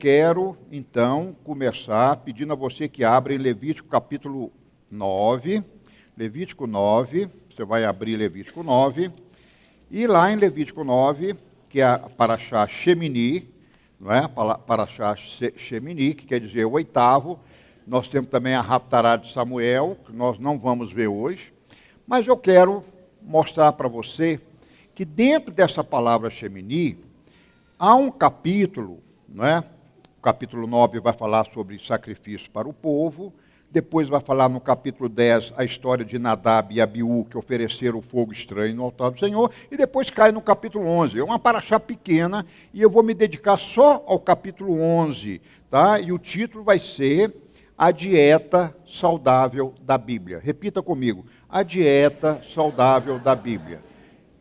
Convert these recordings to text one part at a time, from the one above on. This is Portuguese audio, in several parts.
quero, então, começar pedindo a você que abra em Levítico capítulo 9. Levítico 9, você vai abrir Levítico 9. E lá em Levítico 9, que é a Paraxá Shemini, não é? Paraxá Shemini, que quer dizer o oitavo. Nós temos também a Raptará de Samuel, que nós não vamos ver hoje. Mas eu quero mostrar para você que dentro dessa palavra Shemini, há um capítulo, não é? O capítulo 9 vai falar sobre sacrifício para o povo, depois vai falar no capítulo 10 a história de Nadab e Abiú, que ofereceram fogo estranho no altar do Senhor, e depois cai no capítulo 11. É uma paraxá pequena, e eu vou me dedicar só ao capítulo 11, tá? E o título vai ser A Dieta Saudável da Bíblia. Repita comigo, A Dieta Saudável da Bíblia.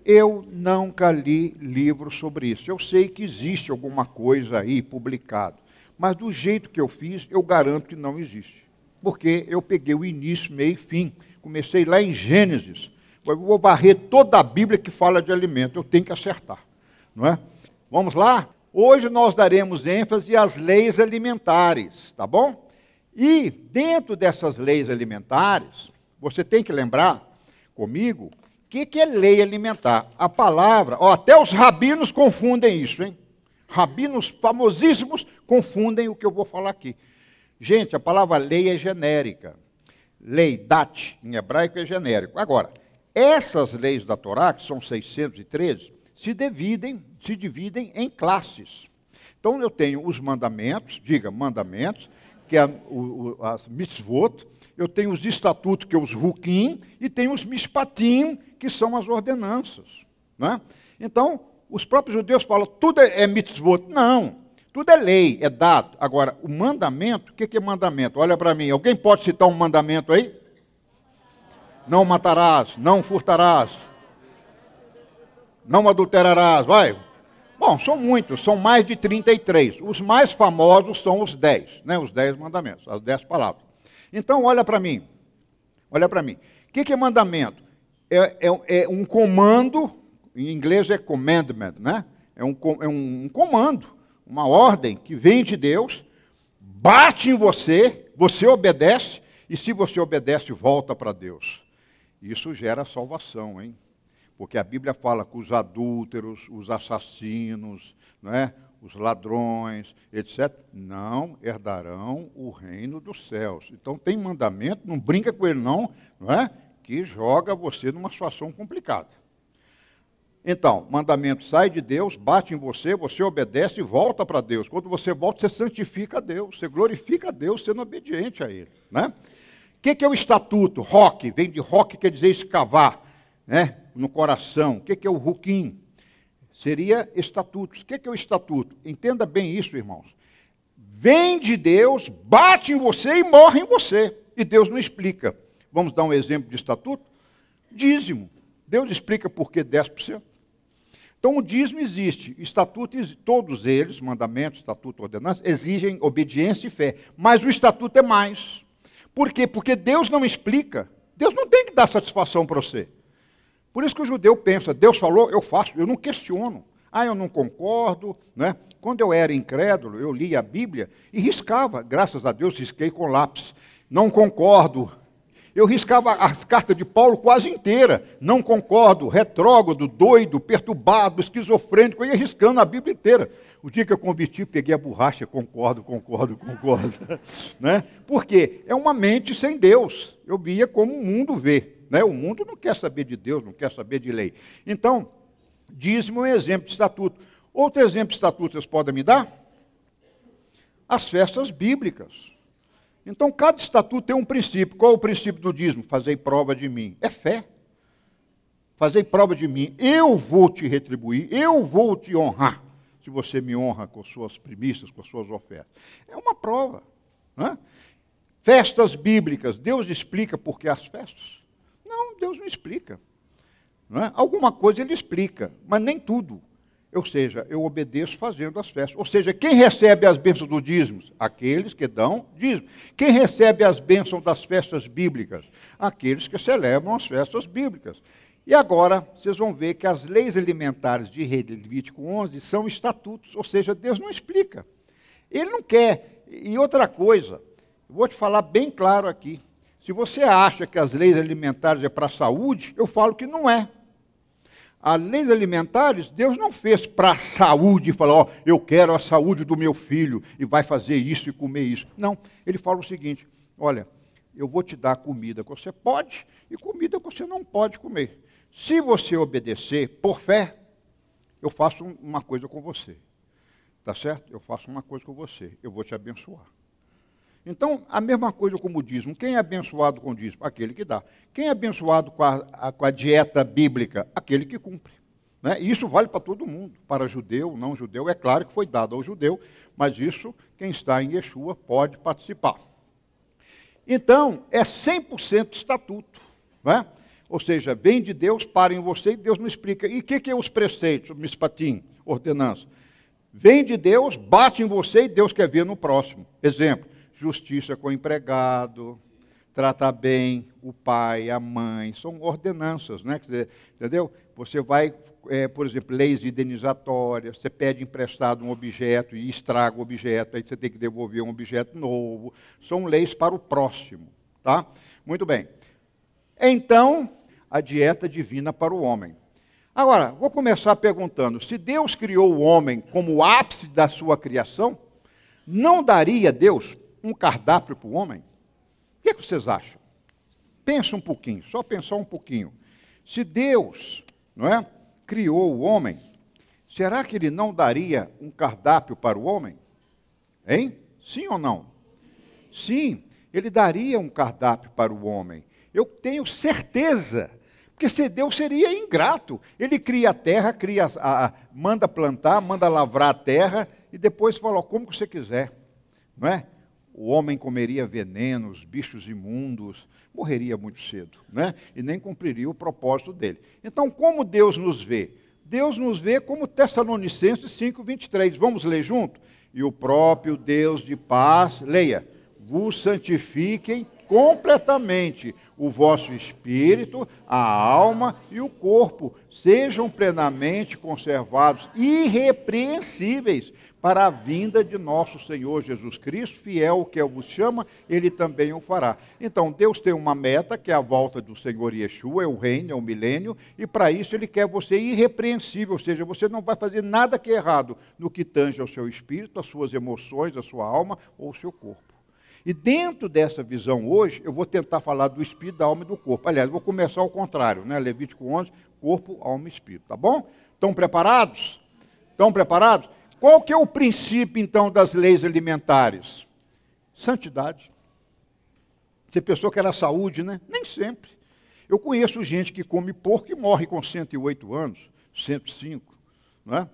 Eu nunca li livro sobre isso. Eu sei que existe alguma coisa aí publicado, mas do jeito que eu fiz, eu garanto que não existe porque eu peguei o início, meio e fim. Comecei lá em Gênesis. Eu vou varrer toda a Bíblia que fala de alimento. Eu tenho que acertar. Não é? Vamos lá? Hoje nós daremos ênfase às leis alimentares, tá bom? E dentro dessas leis alimentares, você tem que lembrar comigo o que, que é lei alimentar. A palavra, ó, até os rabinos confundem isso, hein? Rabinos famosíssimos confundem o que eu vou falar aqui. Gente, a palavra lei é genérica. Lei, dat, em hebraico é genérico. Agora, essas leis da Torá, que são 613, se dividem, se dividem em classes. Então eu tenho os mandamentos, diga mandamentos, que é o, o, as mitzvot, eu tenho os estatutos, que é os rukim, e tenho os mishpatim, que são as ordenanças. Né? Então, os próprios judeus falam, tudo é, é mitzvot. Não, tudo é lei, é dado. Agora, o mandamento, o que é mandamento? Olha para mim, alguém pode citar um mandamento aí? Não matarás, não furtarás, não adulterarás, vai. Bom, são muitos, são mais de 33. Os mais famosos são os 10, né? os 10 mandamentos, as 10 palavras. Então, olha para mim, olha para mim. O que é mandamento? É, é, é, um comando, em inglês é commandment, né? É um, é um comando uma ordem que vem de Deus, bate em você, você obedece, e se você obedece, volta para Deus. Isso gera salvação, hein? Porque a Bíblia fala que os adúlteros, os assassinos, não é? os ladrões, etc., não herdarão o reino dos céus. Então tem mandamento, não brinca com ele não, não é? que joga você numa situação complicada. Então, mandamento sai de Deus, bate em você, você obedece e volta para Deus. Quando você volta, você santifica a Deus, você glorifica a Deus sendo obediente a Ele. Né? O que, que é o estatuto? Roque, vem de roque, quer dizer escavar né? no coração. O que, que é o ruquim? Seria estatutos. O que, que é o estatuto? Entenda bem isso, irmãos. Vem de Deus, bate em você e morre em você. E Deus não explica. Vamos dar um exemplo de estatuto? Dízimo. Deus explica por que 10%. Então, o dízimo existe, estatuto, todos eles, mandamentos, estatuto, ordenança, exigem obediência e fé. Mas o estatuto é mais. Por quê? Porque Deus não explica. Deus não tem que dar satisfação para você. Por isso que o judeu pensa, Deus falou, eu faço, eu não questiono. Ah, eu não concordo. Né? Quando eu era incrédulo, eu lia a Bíblia e riscava. Graças a Deus, risquei com lápis. Não concordo, eu riscava as cartas de Paulo quase inteira. Não concordo, retrógrado, doido, perturbado, esquizofrênico. Eu ia riscando a Bíblia inteira. O dia que eu converti, peguei a borracha, concordo, concordo, concordo. né? Por quê? É uma mente sem Deus. Eu via como o mundo vê. Né? O mundo não quer saber de Deus, não quer saber de lei. Então, diz-me um exemplo de estatuto. Outro exemplo de estatuto vocês podem me dar? As festas bíblicas. Então, cada estatuto tem um princípio. Qual é o princípio do dízimo? Fazer prova de mim. É fé. Fazer prova de mim. Eu vou te retribuir, eu vou te honrar. Se você me honra com suas primícias, com suas ofertas. É uma prova. Né? Festas bíblicas. Deus explica por que as festas? Não, Deus não explica. Não é? Alguma coisa ele explica, mas nem tudo. Ou seja, eu obedeço fazendo as festas. Ou seja, quem recebe as bênçãos do dízimo? Aqueles que dão dízimo. Quem recebe as bênçãos das festas bíblicas? Aqueles que celebram as festas bíblicas. E agora, vocês vão ver que as leis alimentares de Levítico 11 são estatutos, ou seja, Deus não explica. Ele não quer. E outra coisa, vou te falar bem claro aqui. Se você acha que as leis alimentares é para a saúde, eu falo que não é. As leis alimentares, Deus não fez para a saúde, falar, ó, eu quero a saúde do meu filho e vai fazer isso e comer isso. Não, ele fala o seguinte: olha, eu vou te dar comida que você pode e comida que você não pode comer. Se você obedecer por fé, eu faço uma coisa com você. Tá certo? Eu faço uma coisa com você. Eu vou te abençoar. Então, a mesma coisa como o dízimo. Quem é abençoado com o dízimo? Aquele que dá. Quem é abençoado com a, a, com a dieta bíblica? Aquele que cumpre. Né? Isso vale para todo mundo, para judeu, não judeu. É claro que foi dado ao judeu, mas isso, quem está em Yeshua pode participar. Então, é 100% estatuto. Né? Ou seja, vem de Deus, para em você e Deus não explica. E o que, que é os preceitos, mispatim, ordenança? Vem de Deus, bate em você e Deus quer ver no próximo. Exemplo, justiça com o empregado, tratar bem o pai, a mãe, são ordenanças, né? entendeu? Você vai, é, por exemplo, leis indenizatórias, você pede emprestado um objeto e estraga o objeto, aí você tem que devolver um objeto novo. São leis para o próximo, tá? Muito bem. Então, a dieta divina para o homem. Agora, vou começar perguntando: se Deus criou o homem como o ápice da sua criação, não daria Deus um cardápio para o homem? O que, é que vocês acham? Pensa um pouquinho, só pensar um pouquinho. Se Deus, não é, criou o homem, será que ele não daria um cardápio para o homem? Hein? Sim ou não? Sim, ele daria um cardápio para o homem. Eu tenho certeza porque se Deus seria ingrato. Ele cria a terra, cria a, a, manda plantar, manda lavrar a terra e depois fala, como que você quiser. Não é? O homem comeria venenos, bichos imundos, morreria muito cedo, né? E nem cumpriria o propósito dele. Então, como Deus nos vê? Deus nos vê como Tessalonicenses 5:23. Vamos ler junto? E o próprio Deus de paz, leia, vos santifiquem completamente o vosso espírito, a alma e o corpo sejam plenamente conservados, irrepreensíveis, para a vinda de nosso Senhor Jesus Cristo, fiel que vos chama, ele também o fará. Então, Deus tem uma meta, que é a volta do Senhor Yeshua, é o reino, é o milênio, e para isso ele quer você irrepreensível, ou seja, você não vai fazer nada que é errado no que tange ao seu espírito, às suas emoções, à sua alma ou ao seu corpo. E dentro dessa visão hoje, eu vou tentar falar do espírito, da alma e do corpo. Aliás, vou começar ao contrário, né? Levítico 11, corpo, alma e espírito, tá bom? Estão preparados? Estão preparados? Qual que é o princípio, então, das leis alimentares? Santidade. Você pensou que era saúde, né? Nem sempre. Eu conheço gente que come porco e morre com 108 anos, 105, não é?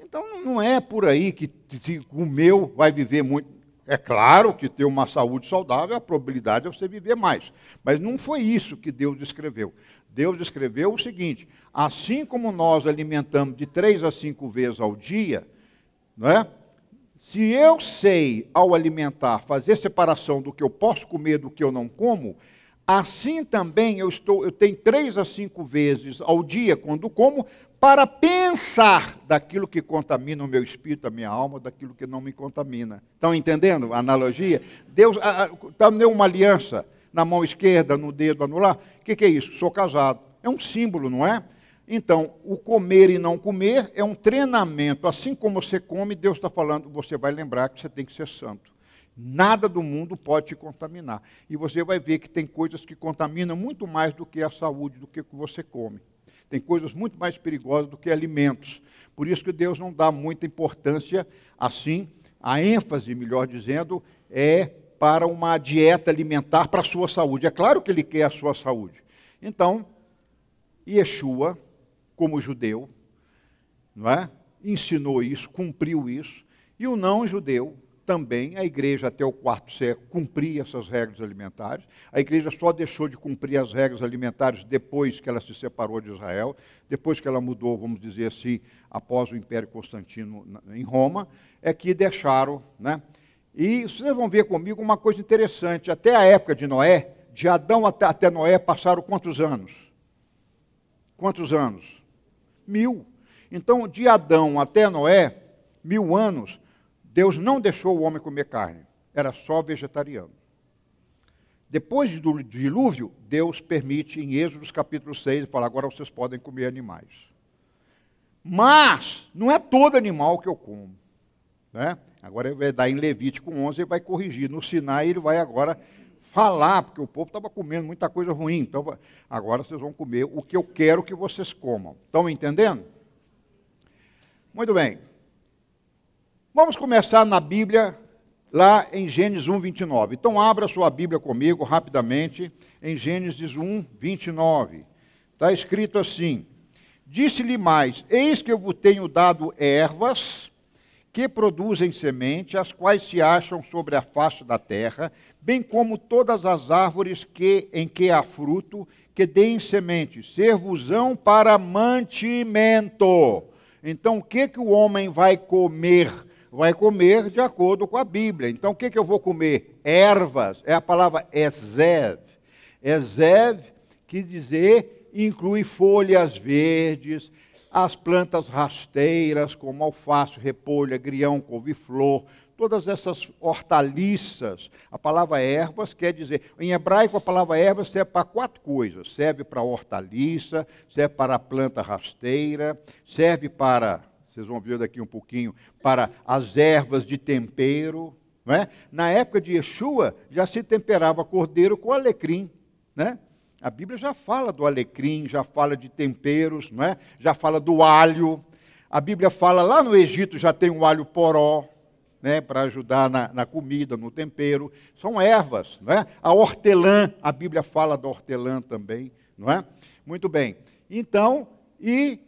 Então não é por aí que se comeu vai viver muito. É claro que ter uma saúde saudável, a probabilidade é você viver mais. Mas não foi isso que Deus descreveu. Deus descreveu o seguinte: assim como nós alimentamos de três a cinco vezes ao dia, não é? Se eu sei, ao alimentar, fazer separação do que eu posso comer do que eu não como, assim também eu estou, eu tenho três a cinco vezes ao dia, quando como, para pensar daquilo que contamina o meu espírito, a minha alma, daquilo que não me contamina. Estão entendendo a analogia? Deus está dando uma aliança na mão esquerda, no dedo anular. O que, que é isso? Sou casado. É um símbolo, não é? Então, o comer e não comer é um treinamento. Assim como você come, Deus está falando, você vai lembrar que você tem que ser santo. Nada do mundo pode te contaminar. E você vai ver que tem coisas que contaminam muito mais do que a saúde, do que o que você come. Tem coisas muito mais perigosas do que alimentos. Por isso que Deus não dá muita importância assim, a ênfase, melhor dizendo, é para uma dieta alimentar para a sua saúde. É claro que ele quer a sua saúde. Então, Yeshua, como judeu, não é? ensinou isso, cumpriu isso, e o não judeu também a igreja, até o quarto século, cumpria essas regras alimentares. A igreja só deixou de cumprir as regras alimentares depois que ela se separou de Israel, depois que ela mudou, vamos dizer assim, após o Império Constantino em Roma, é que deixaram. Né? E vocês vão ver comigo uma coisa interessante: até a época de Noé, de Adão até, até Noé, passaram quantos anos? Quantos anos? Mil. Então, de Adão até Noé, mil anos Deus não deixou o homem comer carne, era só vegetariano. Depois do dilúvio, Deus permite em Êxodo capítulo 6, falar agora vocês podem comer animais. Mas não é todo animal que eu como. Né? Agora ele vai dar em Levítico 11, ele vai corrigir. No Sinai ele vai agora falar, porque o povo estava comendo muita coisa ruim. Então agora vocês vão comer o que eu quero que vocês comam. Estão entendendo? Muito bem. Vamos começar na Bíblia lá em Gênesis 1, 29. Então, abra sua Bíblia comigo rapidamente em Gênesis 1, 29. Está escrito assim: Disse-lhe mais: Eis que eu vos tenho dado ervas que produzem semente, as quais se acham sobre a face da terra, bem como todas as árvores que, em que há fruto, que deem semente, servosão para mantimento. Então, o que, que o homem vai comer? vai comer de acordo com a Bíblia. Então, o que, que eu vou comer? Ervas, é a palavra ezev. Ezev, que dizer, inclui folhas verdes, as plantas rasteiras, como alface, repolho, agrião, couve-flor, todas essas hortaliças. A palavra ervas quer dizer, em hebraico a palavra ervas serve para quatro coisas: serve para hortaliça, serve para planta rasteira, serve para vocês vão ver daqui um pouquinho, para as ervas de tempero. Não é? Na época de Yeshua, já se temperava cordeiro com alecrim. Né? A Bíblia já fala do alecrim, já fala de temperos, não é? já fala do alho. A Bíblia fala lá no Egito já tem um alho poró, né, para ajudar na, na, comida, no tempero. São ervas. Não é? A hortelã, a Bíblia fala da hortelã também. Não é? Muito bem. Então, e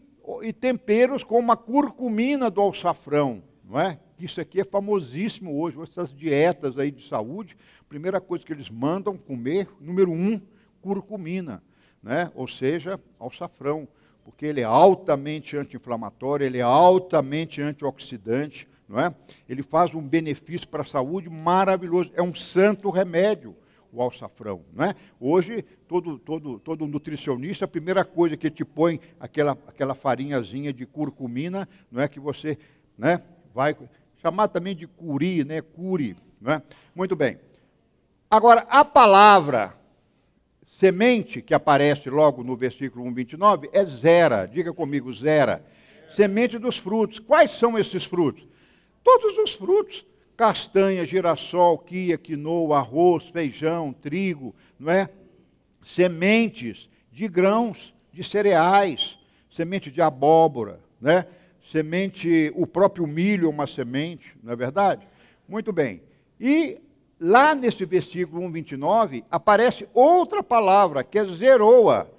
e temperos como a curcumina do alçafrão, não é? Isso aqui é famosíssimo hoje, essas dietas aí de saúde, primeira coisa que eles mandam comer, número um, curcumina, né? ou seja, alçafrão, porque ele é altamente anti-inflamatório, ele é altamente antioxidante, não é? Ele faz um benefício para a saúde maravilhoso, é um santo remédio o alçafrão. Né? Hoje, todo, todo, todo nutricionista, a primeira coisa que te põe aquela, aquela farinhazinha de curcumina, não é que você né, vai chamar também de curi, né, curi. Né? Muito bem. Agora, a palavra semente, que aparece logo no versículo 1, 29, é zera. Diga comigo, zera. Semente dos frutos. Quais são esses frutos? Todos os frutos castanha, girassol, quia, quinoa, arroz, feijão, trigo, não é? Sementes de grãos, de cereais, semente de abóbora, né? Semente, o próprio milho é uma semente, não é verdade? Muito bem. E lá nesse versículo 1:29 aparece outra palavra, que é zeroa.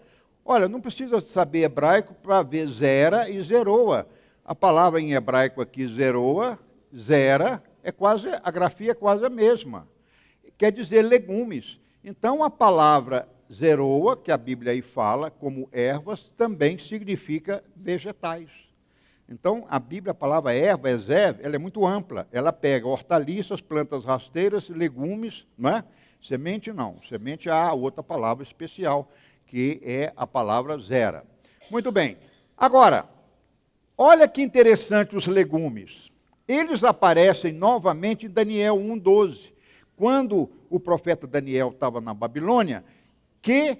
Olha, não precisa saber hebraico para ver zera e zeroa. A palavra em hebraico aqui zeroa, zera, é quase, a grafia é quase a mesma. Quer dizer legumes. Então a palavra zeroa, que a Bíblia aí fala como ervas, também significa vegetais. Então, a Bíblia, a palavra erva, ezev, ela é muito ampla. Ela pega hortaliças, plantas rasteiras, legumes, não é? Semente não. Semente há outra palavra especial, que é a palavra zera. Muito bem. Agora, olha que interessante os legumes. Eles aparecem novamente em Daniel 1,12, quando o profeta Daniel estava na Babilônia, que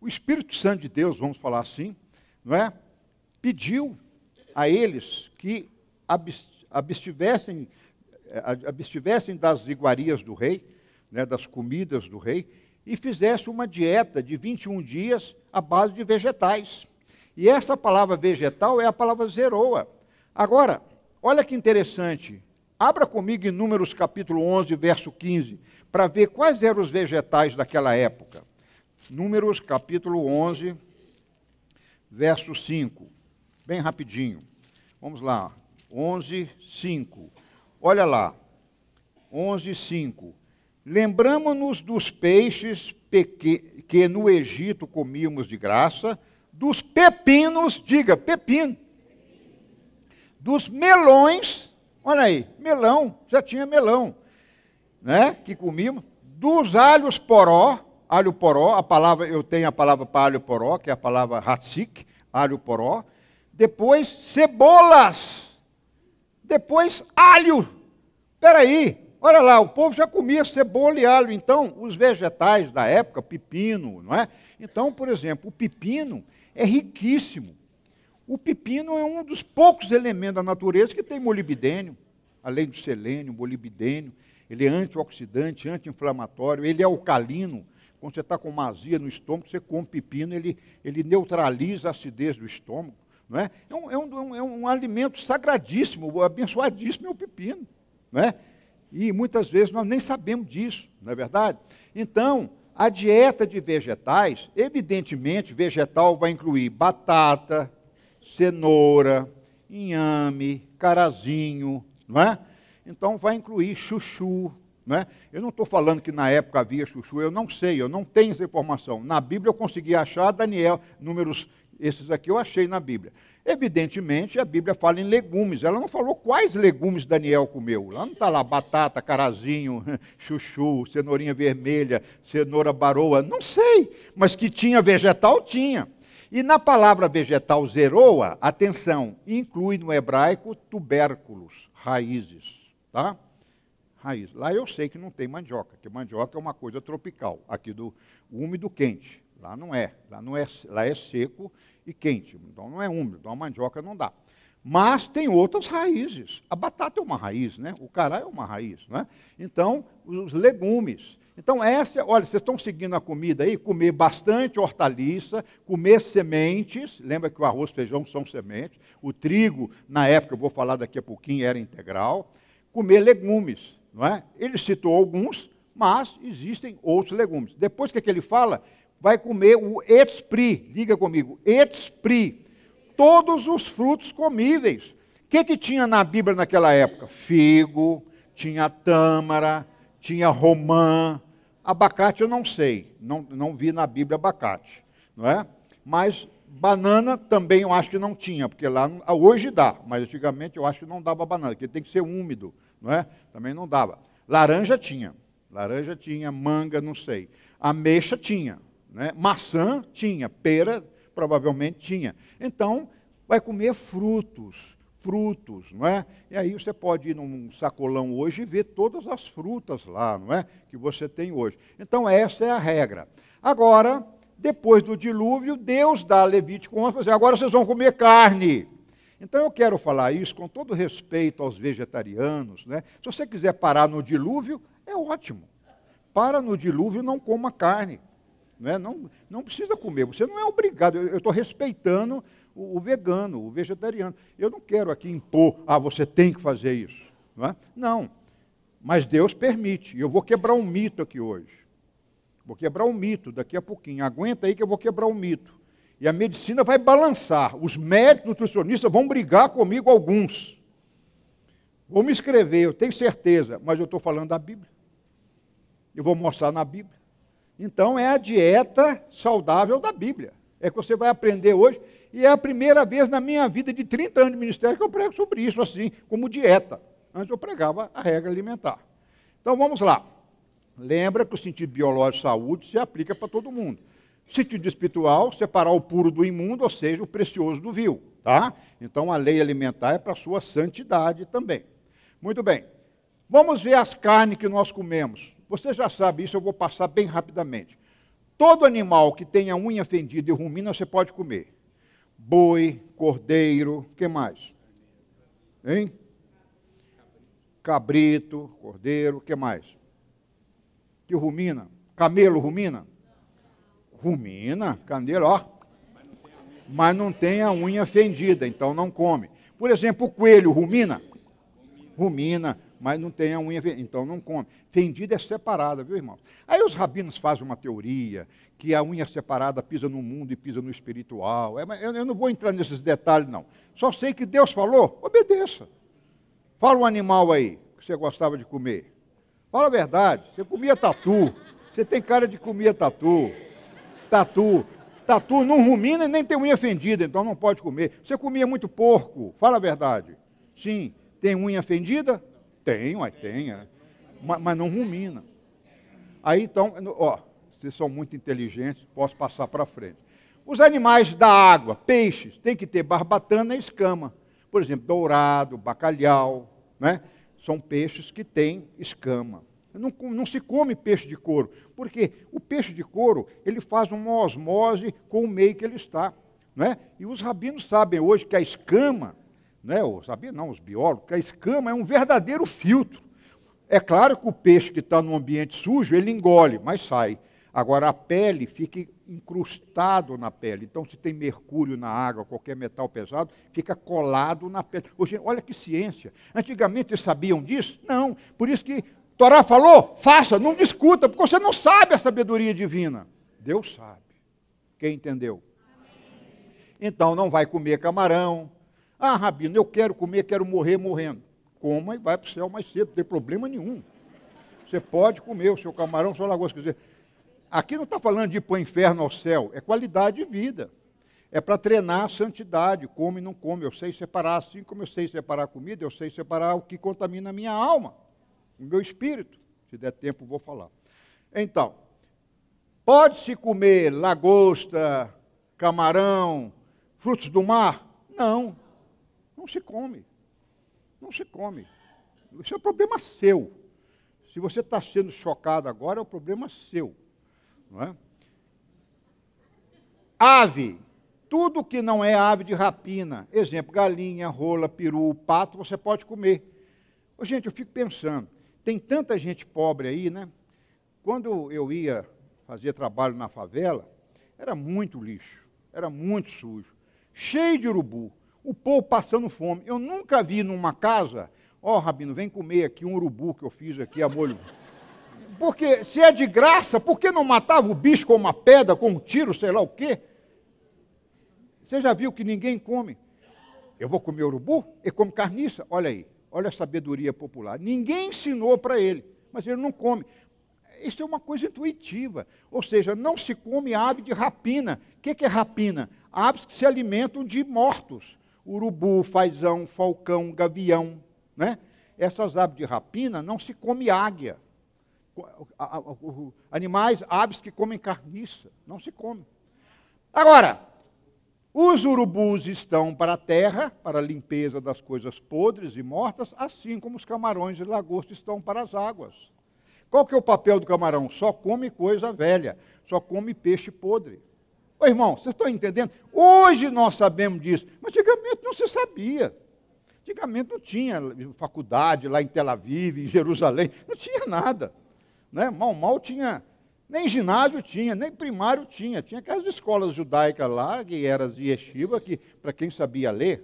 o Espírito Santo de Deus, vamos falar assim, não é? Pediu a eles que abstivessem, eh, abstivessem das iguarias do rei, né, das comidas do rei, e fizesse uma dieta de 21 dias à base de vegetais. E essa palavra vegetal é a palavra zeroa. Agora, olha que interessante. Abra comigo em Números capítulo 11, verso 15, para ver quais eram os vegetais daquela época. Números capítulo 11, verso 5. Bem rapidinho. Vamos lá. 11, 5. Olha lá. 11, 5. Lembramos-nos dos peixes que no Egito comíamos de graça, dos pepinos, diga, pepino, dos melões, olha aí, melão, já tinha melão, né? Que comíamos, dos alhos poró, alho poró, a palavra, eu tenho a palavra para alho poró, que é a palavra hatsik, alho poró. Depois, cebolas. Depois, alho. Peraí, olha lá, o povo já comia cebola e alho. Então, os vegetais da época, pepino, não é? Então, por exemplo, o pepino é riquíssimo. O pepino é um dos poucos elementos da natureza que tem molibdênio, além do selênio, molibdênio. Ele é antioxidante, anti-inflamatório, ele é alcalino. Quando você está com uma azia no estômago, você come pepino, ele, ele neutraliza a acidez do estômago. Não é? É, um, é, um, é um alimento sagradíssimo, abençoadíssimo é o pepino. Não é? E muitas vezes nós nem sabemos disso, não é verdade? Então, a dieta de vegetais, evidentemente, vegetal vai incluir batata, cenoura, inhame, carazinho, não é? Então vai incluir chuchu, não é? Eu não estou falando que na época havia chuchu, eu não sei, eu não tenho essa informação. Na Bíblia eu consegui achar Daniel, números esses aqui eu achei na Bíblia. Evidentemente, a Bíblia fala em legumes. Ela não falou quais legumes Daniel comeu. Lá não está lá batata, carazinho, chuchu, cenourinha vermelha, cenoura baroa. Não sei. Mas que tinha vegetal, tinha. E na palavra vegetal zeroa, atenção, inclui no hebraico tubérculos, raízes. Tá? Raiz. Lá eu sei que não tem mandioca, que mandioca é uma coisa tropical, aqui do úmido quente. Lá não é. Lá, não é, lá é seco e quente. Então não é úmido. Então a mandioca não dá. Mas tem outras raízes. A batata é uma raiz, né? O cará é uma raiz, né? Então, os legumes. Então, essa, olha, vocês estão seguindo a comida aí? Comer bastante hortaliça, comer sementes. Lembra que o arroz e feijão são sementes. O trigo, na época, eu vou falar daqui a pouquinho, era integral. Comer legumes, não é? Ele citou alguns, mas existem outros legumes. Depois que, é que ele fala, vai comer o etspri, liga comigo, etspri, todos os frutos comíveis. O que, que tinha na Bíblia naquela época? Figo, tinha tâmara, tinha romã, abacate eu não sei, não, não vi na Bíblia abacate, não é? Mas banana também eu acho que não tinha, porque lá hoje dá, mas antigamente eu acho que não dava banana, porque tem que ser úmido, não é? Também não dava. Laranja tinha, laranja tinha, manga não sei, ameixa tinha, né? Maçã tinha, pera provavelmente tinha. Então, vai comer frutos, frutos, não é? E aí você pode ir num sacolão hoje e ver todas as frutas lá, não é? Que você tem hoje. Então, essa é a regra. Agora, depois do dilúvio, Deus dá a Levítico 11, assim, agora vocês vão comer carne. Então eu quero falar isso com todo respeito aos vegetarianos. Né? Se você quiser parar no dilúvio, é ótimo. Para no dilúvio, não coma carne. Né? Não, não precisa comer, você não é obrigado. Eu estou respeitando o, o, vegano, o vegetariano. Eu não quero aqui impor, ah, você tem que fazer isso. Não, é? não. mas Deus permite. Eu vou quebrar um mito aqui hoje. Vou quebrar um mito daqui a pouquinho. Aguenta aí que eu vou quebrar um mito. E a medicina vai balançar. Os médicos nutricionistas vão brigar comigo alguns. Vou me escrever, eu tenho certeza, mas eu estou falando da Bíblia. Eu vou mostrar na Bíblia. Então é a dieta saudável da Bíblia. É que você vai aprender hoje. E é a primeira vez na minha vida de 30 anos de ministério que eu prego sobre isso, assim, como dieta. Antes eu pregava a regra alimentar. Então vamos lá. Lembra que o sentido biológico de saúde se aplica para todo mundo. Sentido espiritual, separar o puro do imundo, ou seja, o precioso do vil. Tá? Então a lei alimentar é para a sua santidade também. Muito bem. Vamos ver as carnes que nós comemos. Você já sabe isso, eu vou passar bem rapidamente. Todo animal que tenha unha fendida e rumina você pode comer. Boi, cordeiro, que mais? Hein? Cabrito, cordeiro, que mais? Que rumina? Camelo rumina? Rumina, candeiro, ó. Mas não tem a unha fendida, então não come. Por exemplo, o coelho rumina? Rumina mas não tem a unha, então não come. Fendida é separada, viu, irmão? Aí os rabinos fazem uma teoria que a unha separada pisa no mundo e pisa no espiritual. É, eu não vou entrar nesses detalhes, não. Só sei que Deus falou, obedeça. Fala um animal aí que você gostava de comer. Fala a verdade. Você comia tatu. Você tem cara de comer tatu. Tatu. Tatu não rumina e nem tem unha fendida, então não pode comer. Você comia muito porco. Fala a verdade. Sim. Tem unha fendida? Tem, mas tem, é. mas, mas não rumina. Aí então, ó, vocês são muito inteligentes, posso passar para frente. Os animais da água, peixes, tem que ter barbatana e escama. Por exemplo, dourado, bacalhau, né? são peixes que têm escama. Não, não, se come peixe de couro, porque o peixe de couro ele faz uma osmose com o meio que ele está. Né? E os rabinos sabem hoje que a escama, né, os rabinos não, os biólogos, que a escama é um verdadeiro filtro. É claro que o peixe que está no ambiente sujo, ele engole, mas sai. Agora, a pele fica incrustado na pele. Então, se tem mercúrio na água, qualquer metal pesado, fica colado na pele. Hoje, olha que ciência. Antigamente sabiam disso? Não. Por isso que Torá falou, faça, não discuta, porque você não sabe a sabedoria divina. Deus sabe. Quem entendeu? Então, não vai comer camarão. Ah, Rabino, eu quero comer, quero morrer morrendo. Coma e vai para o céu mais cedo, não tem problema nenhum. Você pode comer o seu camarão, o seu lagosta. Quer dizer, Aqui não está falando de ir para o inferno ao céu, é qualidade de vida. É para treinar a santidade, come e não come. Eu sei separar, assim como eu sei separar a comida, eu sei separar o que contamina a minha alma, o meu espírito. Se der tempo, vou falar. Então, pode-se comer lagosta, camarão, frutos do mar? Não, não se come. Não se come. Isso é um problema seu. Se você está sendo chocado agora, é um problema seu. Não é? Ave, tudo que não é ave de rapina, exemplo, galinha, rola, peru, pato, você pode comer. Ô, gente, eu fico pensando, tem tanta gente pobre aí, né? Quando eu ia fazer trabalho na favela, era muito lixo, era muito sujo, cheio de urubu, o povo passando fome. Eu nunca vi numa casa, ó, oh, Rabino, vem comer aqui um urubu que eu fiz aqui a molho porque se é de graça, por que não matava o bicho com uma pedra, com um tiro, sei lá o quê? Você já viu que ninguém come? Eu vou comer urubu? Ele come carniça? Olha aí, olha a sabedoria popular. Ninguém ensinou para ele, mas ele não come. Isso é uma coisa intuitiva. Ou seja, não se come ave de rapina. O que é rapina? Aves que se alimentam de mortos. Urubu, fazão, falcão, gavião. Né? Essas aves de rapina não se come águia animais, aves que comem carniça. Não se come. Agora, os urubus estão para a terra, para a limpeza das coisas podres e mortas, assim como os camarões e lagostas estão para as águas. Qual que é o papel do camarão? Só come coisa velha, só come peixe podre. Ô irmão, vocês estão entendendo? Hoje nós sabemos disso, mas antigamente não se sabia. Antigamente não tinha faculdade lá em Tel Aviv, em Jerusalém, não tinha nada. Né? Mal, mal tinha, nem ginásio tinha, nem primário tinha. Tinha aquelas escolas judaicas lá, que eram as yeshiva, que para quem sabia ler,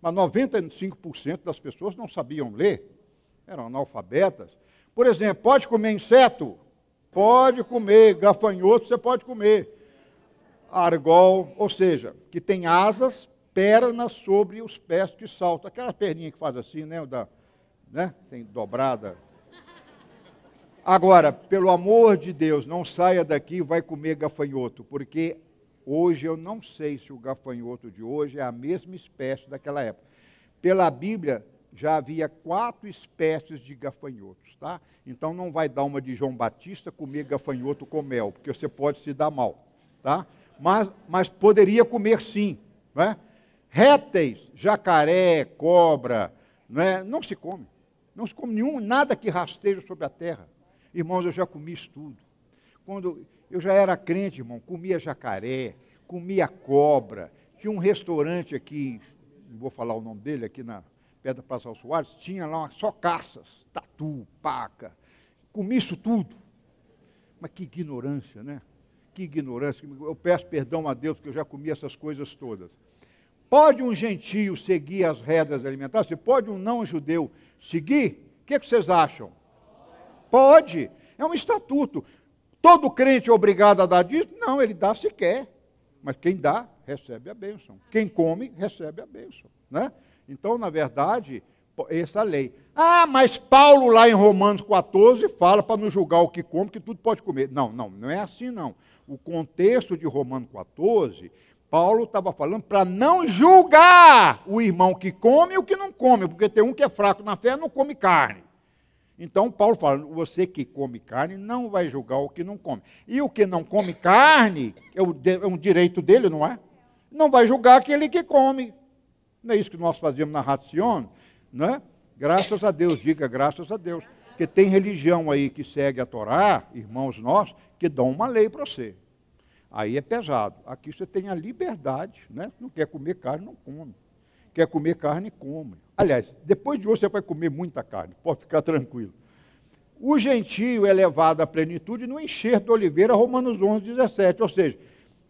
mas 95% das pessoas não sabiam ler, eram analfabetas. Por exemplo, pode comer inseto? Pode comer, gafanhoto você pode comer. Argol, ou seja, que tem asas, pernas sobre os pés que saltam. Aquela perninha que faz assim, né? Da, né? Tem dobrada, Agora, pelo amor de Deus, não saia daqui e vai comer gafanhoto, porque hoje eu não sei se o gafanhoto de hoje é a mesma espécie daquela época. Pela Bíblia, já havia quatro espécies de gafanhotos, tá? Então não vai dar uma de João Batista comer gafanhoto com mel, porque você pode se dar mal, tá? Mas, mas poderia comer sim, né? Répteis, jacaré, cobra, não, é? não se come. Não se come nenhum, nada que rasteja sobre a terra. Irmãos, eu já comi isso tudo. Quando eu já era crente, irmão, comia jacaré, comia cobra. Tinha um restaurante aqui, não vou falar o nome dele, aqui na da Praça Soares, tinha lá só caças, tatu, paca. Comi isso tudo. Mas que ignorância, né? Que ignorância. Eu peço perdão a Deus porque eu já comi essas coisas todas. Pode um gentio seguir as regras alimentares? Pode um não judeu seguir? O que, que vocês acham? Pode, é um estatuto. Todo crente é obrigado a dar disso? Não, ele dá se quer. Mas quem dá, recebe a bênção. Quem come, recebe a bênção. Né? Então, na verdade, essa lei. Ah, mas Paulo lá em Romanos 14 fala para não julgar o que come, que tudo pode comer. Não, não, não é assim não. O contexto de Romanos 14, Paulo estava falando para não julgar o irmão que come e o que não come, porque tem um que é fraco na fé e não come carne. Então, Paulo fala: você que come carne não vai julgar o que não come. E o que não come carne, é, é um direito dele, não é? Não vai julgar aquele que come. Não é isso que nós fazemos na Racion, né? Graças a Deus, diga graças a Deus. Porque tem religião aí que segue a Torá, irmãos nossos, que dão uma lei para você. Aí é pesado. Aqui você tem a liberdade, né? Não quer comer carne, não come. Quer comer carne, come. Aliás, depois de hoje você vai comer muita carne, pode ficar tranquilo. O gentio é levado à plenitude no enxerto da oliveira, Romanos 11, 17. Ou seja,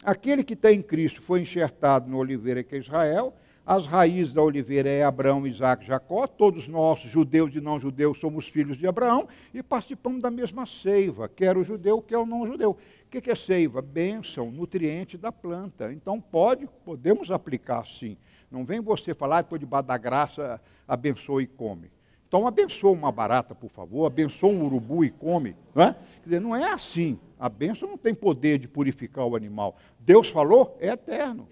aquele que está em Cristo foi enxertado no oliveira que é Israel, as raízes da oliveira é Abraão, Isaac, Jacó, todos nós, judeus e não judeus, somos filhos de Abraão e participamos da mesma seiva, quer o judeu, quer o não judeu. O que é seiva? Bênção, nutriente da planta. Então pode, podemos aplicar sim. Não vem você falar, estou debaixo da graça, abençoa e come. Então abençoa uma barata, por favor, abençoa um urubu e come. Não é? Dizer, não é assim. A bênção não tem poder de purificar o animal. Deus falou, é eterno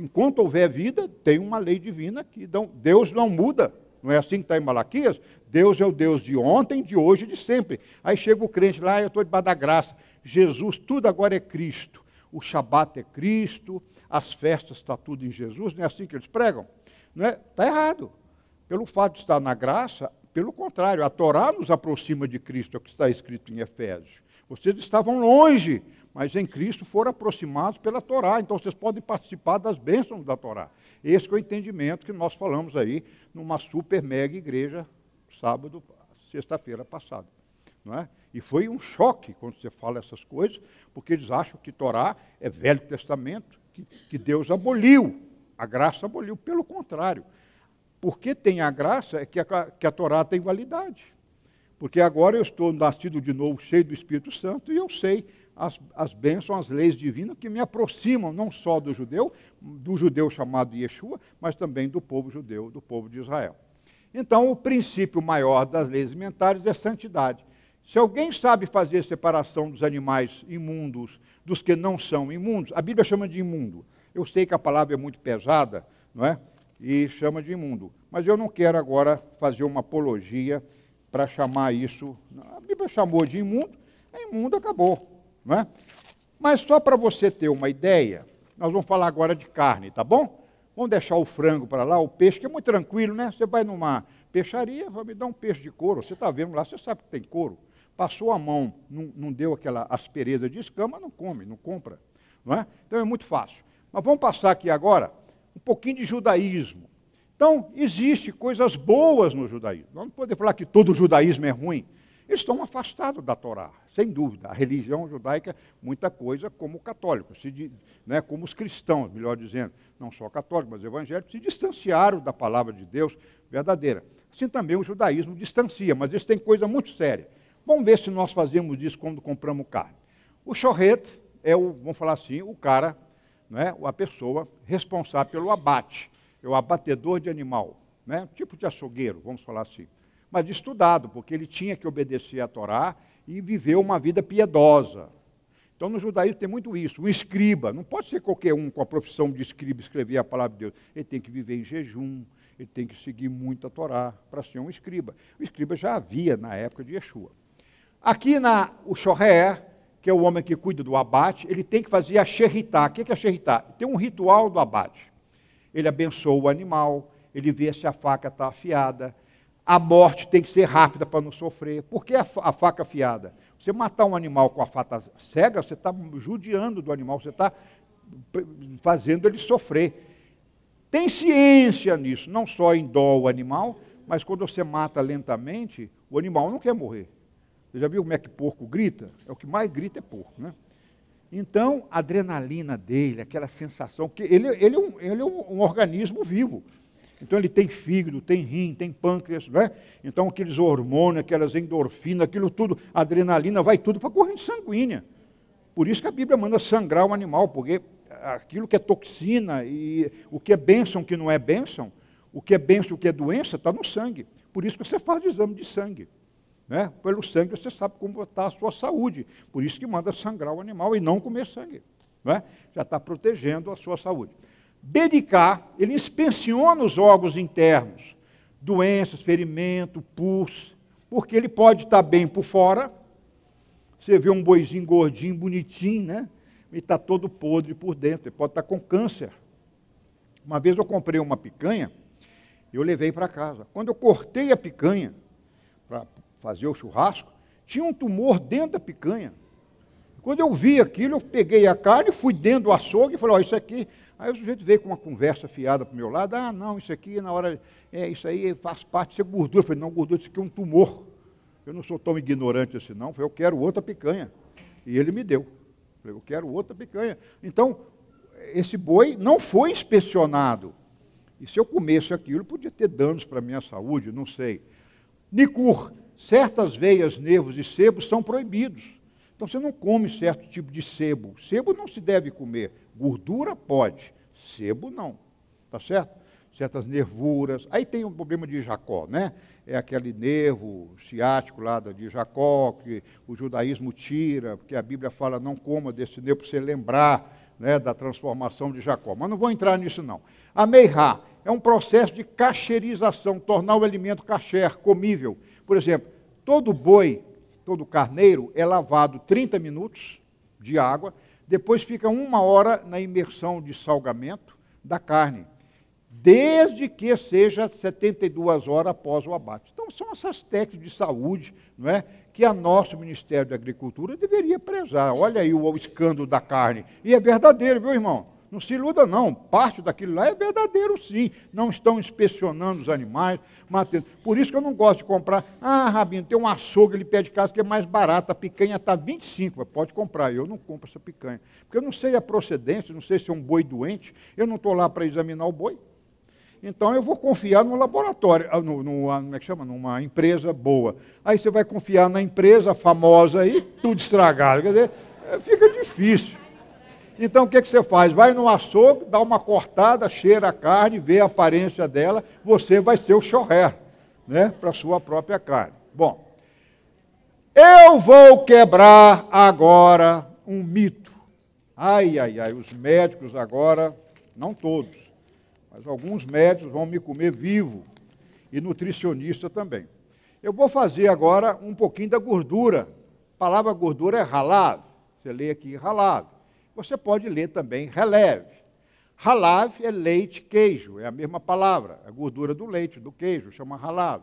enquanto houver vida, tem uma lei divina que Deus não muda. Não é assim que está em Malaquias? Deus é o Deus de ontem, de hoje e de sempre. Aí chega o crente lá, eu estou debaixo da graça. Jesus, tudo agora é Cristo. O Shabat é Cristo, as festas está tudo em Jesus, não é assim que eles pregam? Não é? Está errado. Pelo fato de estar na graça, pelo contrário, a Torá nos aproxima de Cristo, é o que está escrito em Efésios. Vocês estavam longe, mas em Cristo foram aproximados pela Torá. Então vocês podem participar das bênçãos da Torá. Esse é o entendimento que nós falamos aí numa super mega igreja sábado, sexta-feira passada. Não é? E foi um choque quando você fala essas coisas, porque eles acham que Torá é Velho Testamento, que, que Deus aboliu. A graça aboliu. Pelo contrário. Porque tem a graça é que a, que a Torá tem validade. Porque agora eu estou nascido de novo, cheio do Espírito Santo, e eu sei as, as bênçãos, as leis divinas que me aproximam não só do judeu, do judeu chamado Yeshua, mas também do povo judeu, do povo de Israel. Então, o princípio maior das leis alimentares é santidade. Se alguém sabe fazer separação dos animais imundos dos que não são imundos, a Bíblia chama de imundo. Eu sei que a palavra é muito pesada, não é? E chama de imundo. Mas eu não quero agora fazer uma apologia para chamar isso. A Bíblia chamou de imundo, é imundo, acabou. Não é? Mas só para você ter uma ideia, nós vamos falar agora de carne, tá bom? Vamos deixar o frango para lá, o peixe, que é muito tranquilo, né? Você vai numa peixaria, vai me dar um peixe de couro, você está vendo lá, você sabe que tem couro. Passou a mão, não, não deu aquela aspereza de escama, não come, não compra. Não é? Então é muito fácil. Mas vamos passar aqui agora um pouquinho de judaísmo. Então, existe coisas boas no judaísmo. Nós não podemos falar que todo judaísmo é ruim. Estão afastados da Torá, sem dúvida. A religião judaica, muita coisa como católicos, se, né, como os cristãos, melhor dizendo, não só católicos, mas evangélicos, se distanciaram da palavra de Deus verdadeira. Assim também o judaísmo distancia, mas isso tem coisa muito séria. Vamos ver se nós fazemos isso quando compramos carne. O chorrete é o, vamos falar assim, o cara, né, a pessoa responsável pelo abate, é o abatedor de animal, né, tipo de açougueiro, vamos falar assim mas estudado, porque ele tinha que obedecer à Torá e viver uma vida piedosa. Então, no judaísmo tem muito isso. O escriba, não pode ser qualquer um com a profissão de escriba escrever a palavra de Deus. Ele tem que viver em jejum, ele tem que seguir muito a Torá para ser um escriba. O escriba já havia na época de Yeshua. Aqui na o Shoré, que é o homem que cuida do abate, ele tem que fazer a xerritá. O que é a xerritá? Tem um ritual do abate. Ele abençoa o animal, ele vê se a faca está afiada, a morte tem que ser rápida para não sofrer. Por que a, a faca afiada? Você matar um animal com a faca cega, você está judiando do animal, você está fazendo ele sofrer. Tem ciência nisso, não só em dó o animal, mas quando você mata lentamente, o animal não quer morrer. Você já viu como é que porco grita? É o que mais grita é porco, né? Então, a adrenalina dele, aquela sensação, que ele, ele, é, um, ele é um, um organismo vivo. Então ele tem fígado, tem rim, tem pâncreas, né? Então aqueles hormônios, aquelas endorfinas, aquilo tudo, adrenalina, vai tudo para a corrente sanguínea. Por isso que a Bíblia manda sangrar o animal, porque aquilo que é toxina e o que é bênção, o que não é bênção, o que é bênção, o que é doença, está no sangue. Por isso que você faz exame de sangue. Né? Pelo sangue você sabe como está a sua saúde. Por isso que manda sangrar o animal e não comer sangue. Né? Já está protegendo a sua saúde. BDK, ele inspeciona os órgãos internos, doenças, ferimento, pus, porque ele pode estar bem por fora. Você vê um boizinho gordinho, bonitinho, né? E está todo podre por dentro, ele pode estar com câncer. Uma vez eu comprei uma picanha, eu levei para casa. Quando eu cortei a picanha para fazer o churrasco, tinha um tumor dentro da picanha. Quando eu vi aquilo, eu peguei a carne, fui dentro do açougue e falei, ó, oh, isso aqui. Aí o sujeito veio com uma conversa fiada para o meu lado, ah, não, isso aqui na hora, é, isso aí faz parte, isso é gordura. Eu falei, não, gordura, isso aqui é um tumor. Eu não sou tão ignorante assim, não. Eu falei, eu quero outra picanha. E ele me deu. Eu falei, eu quero outra picanha. Então, esse boi não foi inspecionado. E se eu comesse aquilo, podia ter danos para a minha saúde, não sei. Nicur, certas veias, nervos e sebos são proibidos. Então você não come certo tipo de sebo. Sebo não se deve comer. Gordura pode, sebo não. Tá certo? Certas nervuras. Aí tem o problema de Jacó, né? É aquele nervo ciático lá de Jacó, que o judaísmo tira, porque a Bíblia fala não coma desse nervo para você lembrar né, da transformação de Jacó. Mas não vou entrar nisso, não. A meirá é um processo de cacherização, tornar o alimento cacher, comível. Por exemplo, todo boi, todo carneiro é lavado 30 minutos de água, depois fica uma hora na imersão de salgamento da carne, desde que seja 72 horas após o abate. Então, são essas técnicas de saúde, não é? que a nosso Ministério da Agricultura deveria prezar. Olha aí o, o escândalo da carne. E é verdadeiro, viu, irmão? Não se iluda, não. Parte daquilo lá é verdadeiro, sim. Não estão inspecionando os animais, matando. Por isso que eu não gosto de comprar. Ah, Rabino, tem um açougue ali perto de casa que é mais barato. A picanha está 25. Pode comprar. Eu não compro essa picanha. Porque eu não sei a procedência, não sei se é um boi doente. Eu não estou lá para examinar o boi. Então eu vou confiar no laboratório, ah, no, no, como é que chama? numa empresa boa. Aí você vai confiar na empresa famosa aí, tudo estragado. Quer dizer, é, fica difícil. Então o que, que você faz? Vai no açougue, dá uma cortada, cheira a carne, vê a aparência dela, você vai ser o chorré, né? Para sua própria carne. Bom, eu vou quebrar agora um mito. Ai, ai, ai, os médicos agora, não todos, mas alguns médicos vão me comer vivo e nutricionista também. Eu vou fazer agora um pouquinho da gordura. A palavra gordura é ralav. Você lê aqui ralav. Você pode ler também releve. Ralav é leite, queijo, é a mesma palavra, a gordura do leite, do queijo, chama ralav.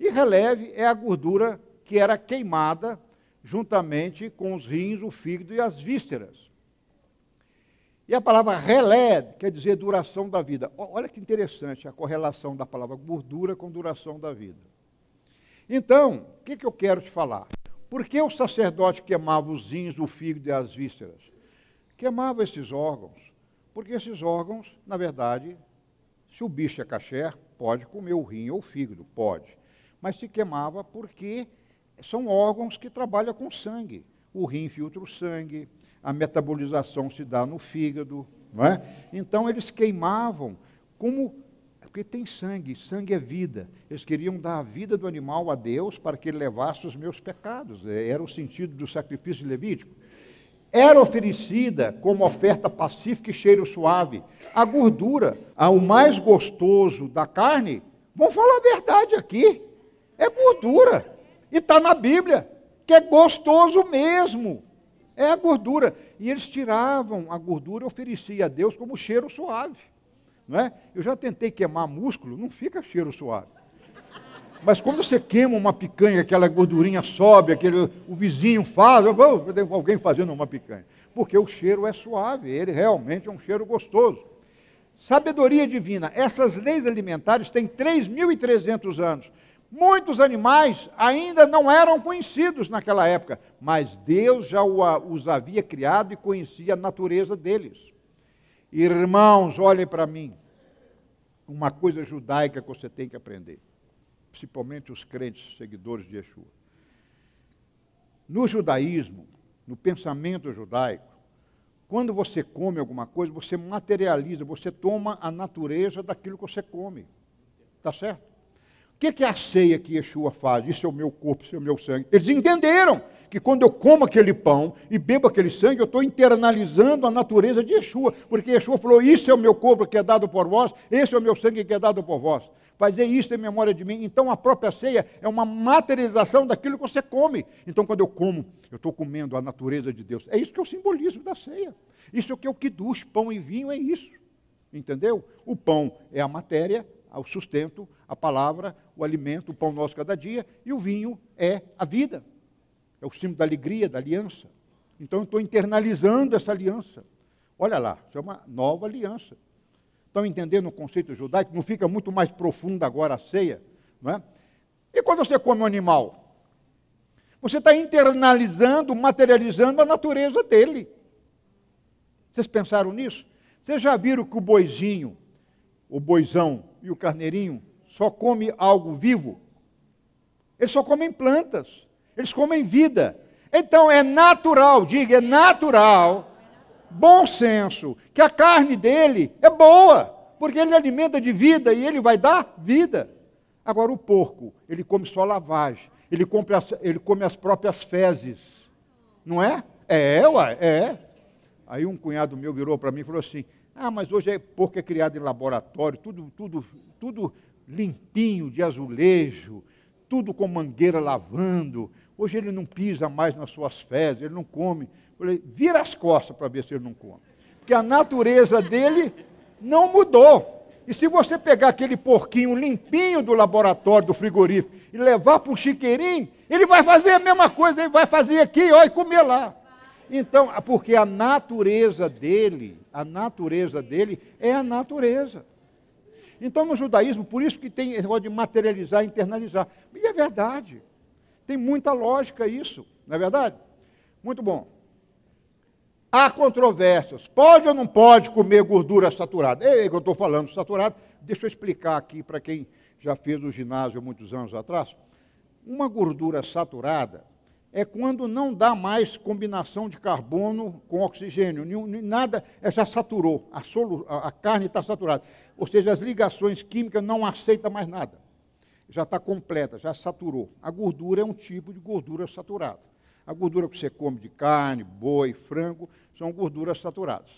E releve é a gordura que era queimada juntamente com os rins, o fígado e as vísceras. E a palavra relé quer dizer duração da vida. Olha que interessante a correlação da palavra gordura com duração da vida. Então, o que, que eu quero te falar? Por que o sacerdote queimava os rins, o fígado e as vísceras? Queimava esses órgãos, porque esses órgãos, na verdade, se o bicho é caché, pode comer o rim ou o fígado, pode. Mas se queimava porque são órgãos que trabalham com sangue. O rim filtra o sangue, a metabolização se dá no fígado, não é? Então eles queimavam como porque tem sangue, sangue é vida. Eles queriam dar a vida do animal a Deus para que ele levasse os meus pecados. É, era o sentido do sacrifício levítico. Era oferecida como oferta pacífica e cheiro suave. A gordura, o mais gostoso da carne, vamos falar a verdade aqui, é gordura. E está na Bíblia, que é gostoso mesmo. É a gordura. E eles tiravam a gordura e ofereciam a Deus como cheiro suave. Não é? Eu já tentei queimar músculo, não fica cheiro suave. Mas quando você queima uma picanha, aquela gordurinha sobe, aquele, o vizinho faz, alguém fazendo uma picanha. Porque o cheiro é suave, ele realmente é um cheiro gostoso. Sabedoria divina. Essas leis alimentares têm 3.300 anos. Muitos animais ainda não eram conhecidos naquela época, mas Deus já os havia criado e conhecia a natureza deles. Irmãos, olhem para mim. Uma coisa judaica que você tem que aprender, principalmente os crentes seguidores de Yeshua. No judaísmo, no pensamento judaico, quando você come alguma coisa, você materializa, você toma a natureza daquilo que você come. Está certo? O que, é a ceia que Yeshua faz? Isso é o meu corpo, isso é o meu sangue. Eles entenderam que quando eu como aquele pão e bebo aquele sangue, eu estou internalizando a natureza de Yeshua, porque Yeshua falou: Isso é o meu corpo que é dado por vós, esse é o meu sangue que é dado por vós. Fazer isso em memória de mim. Então a própria ceia é uma materialização daquilo que você come. Então quando eu como, eu estou comendo a natureza de Deus. É isso que é o simbolismo da ceia. Isso é o que é o pão e vinho, é isso. Entendeu? O pão é a matéria, o sustento, a palavra, o alimento, o pão nosso cada dia, e o vinho é a vida. É o símbolo da alegria, da aliança. Então eu estou internalizando essa aliança. Olha lá, isso é uma nova aliança. Estão entendendo o conceito judaico? Não fica muito mais profundo agora a ceia, não é? E quando você come um animal? Você está internalizando, materializando a natureza dele. Vocês pensaram nisso? Vocês já viram que o boizinho, o boizão e o carneirinho só come algo vivo? Eles só comem plantas, eles comem vida. Então é natural, diga, é natural, bom senso, que a carne dele é boa, porque ele alimenta de vida e ele vai dar vida. Agora o porco, ele come só lavagem, ele come as, ele come as próprias fezes, não é? É, ué, é. Aí um cunhado meu virou para mim e falou assim: Ah, mas hoje é porco é criado em laboratório, tudo, tudo, tudo limpinho de azulejo, tudo com mangueira lavando. Hoje ele não pisa mais nas suas fezes, ele não come. Falei, vira as costas para ver se ele não come. Porque a natureza dele não mudou. E se você pegar aquele porquinho limpinho do laboratório, do frigorífico, e levar para o chiqueirinho, ele vai fazer a mesma coisa, ele vai fazer aqui, ó, e comer lá. Então, porque a natureza dele, a natureza dele é a natureza. Então, no judaísmo, por isso que tem esse negócio de materializar, internalizar. E é verdade. Tem muita lógica isso, não é verdade? Muito bom. Há controvérsias. Pode ou não pode comer gordura saturada? É que eu estou falando saturado. Deixa eu explicar aqui para quem já fez o ginásio muitos anos atrás. Uma gordura saturada é quando não dá mais combinação de carbono com oxigênio, nada é, já saturou, a, solu, a, a carne está saturada. Ou seja, as ligações químicas não aceitam mais nada. Já está completa, já saturou. A gordura é um tipo de gordura saturada. A gordura que você come de carne, boi, frango, são gorduras saturadas.